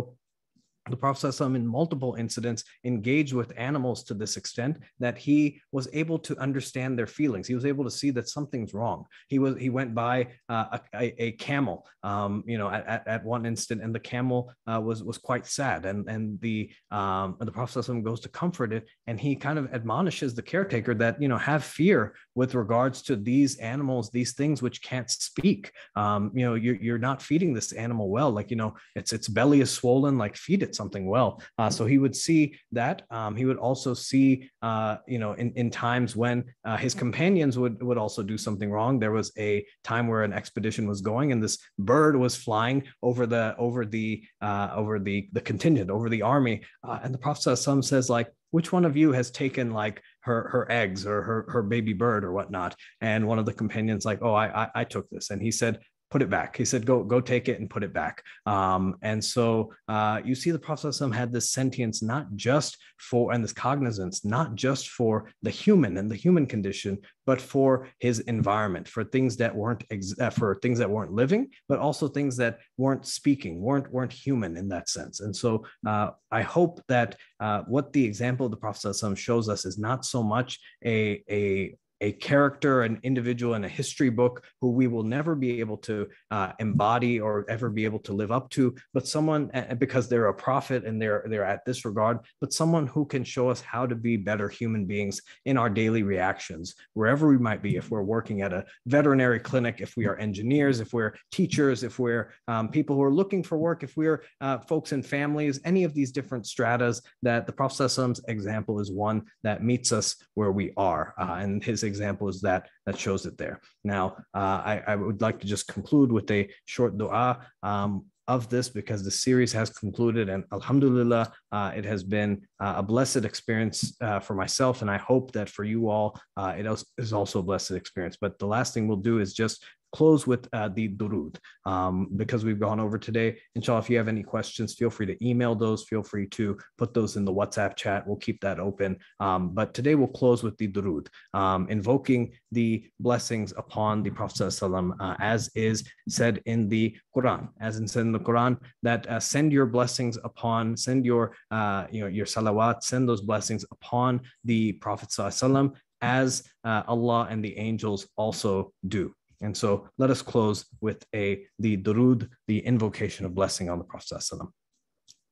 the Prophet in multiple incidents engaged with animals to this extent that he was able to understand their feelings. He was able to see that something's wrong. He was he went by uh, a, a, camel, um, you know, at, at, one instant, and the camel uh, was was quite sad. And and the um, and the Prophet goes to comfort it, and he kind of admonishes the caretaker that you know have fear with regards to these animals, these things which can't speak. Um, you know, you're you're not feeding this animal well. Like you know, its its belly is swollen. Like feed it something well. Uh, so he would see that. Um, he would also see, uh, you know, in, in times when uh, his companions would would also do something wrong. There was a time where an expedition was going, and this bird was flying over the over the uh, over the the contingent, over the army, uh, and the Prophet says like, which one of you has taken like her her eggs or her her baby bird or whatnot and one of the companions like oh I, I i, took this and he said put it back. He said, go, go take it and put it back. Um, and so uh, you see the Prophet had this sentience, not just for, and this cognizance, not just for the human and the human condition, but for his environment, for things that weren't, ex- uh, for things that weren't living, but also things that weren't speaking, weren't, weren't human in that sense. And so uh, I hope that uh, what the example of the Prophet shows us is not so much a, a a character, an individual in a history book who we will never be able to uh, embody or ever be able to live up to, but someone because they're a prophet and they're they're at this regard, but someone who can show us how to be better human beings in our daily reactions, wherever we might be. If we're working at a veterinary clinic, if we are engineers, if we're teachers, if we're um, people who are looking for work, if we're uh, folks in families, any of these different stratas, that the Prophet's example is one that meets us where we are, uh, and his example is that that shows it there. Now, uh, I, I, would like to just conclude with a short dua um, of this because the series has concluded and alhamdulillah uh, it has been uh, a blessed experience uh, for myself and i hope that for you all uh, it is also a blessed experience but the last thing we'll do is just close with uh, the durud. Um, because we've gone over today, inshallah, if you have any questions, feel free to email those. Feel free to put those in the WhatsApp chat. We'll keep that open. Um, but today we'll close with the durud, um, invoking the blessings upon the Prophet ﷺ, uh, as is said in the Quran, as in said in the Quran, that uh, send your blessings upon, send your, uh, you know, your salawat, send those blessings upon the Prophet ﷺ, as uh, Allah and the angels also do. And so let us close with a the durud, the invocation of blessing on the Prophet.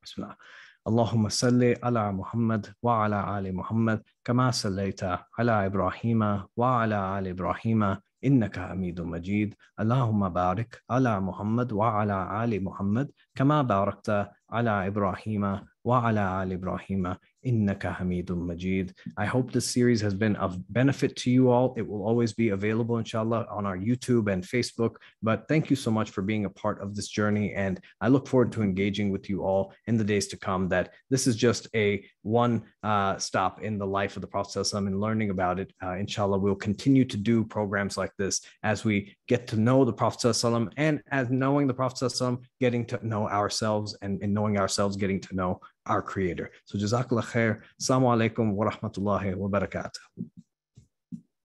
Bismillah. اللهم صل على محمد وعلى آل محمد كما صليت على إبراهيم وعلى آل إبراهيم إنك حميد مجيد اللهم بارك على محمد وعلى آل محمد كما باركت على إبراهيم وعلى آل إبراهيم Innaka Hamidun Majid. I hope this series has been of benefit to you all. It will always be available, inshallah, on our YouTube and Facebook. But thank you so much for being a part of this journey. And I look forward to engaging with you all in the days to come. That this is just a one uh, stop in the life of the Prophet and learning about it. Uh, inshallah, we'll continue to do programs like this as we get to know the Prophet and as knowing the Prophet, getting to know ourselves and, and knowing ourselves, getting to know our creator. So Jazakallah khair. Assalamu alaikum wa rahmatullahi wa barakatuh.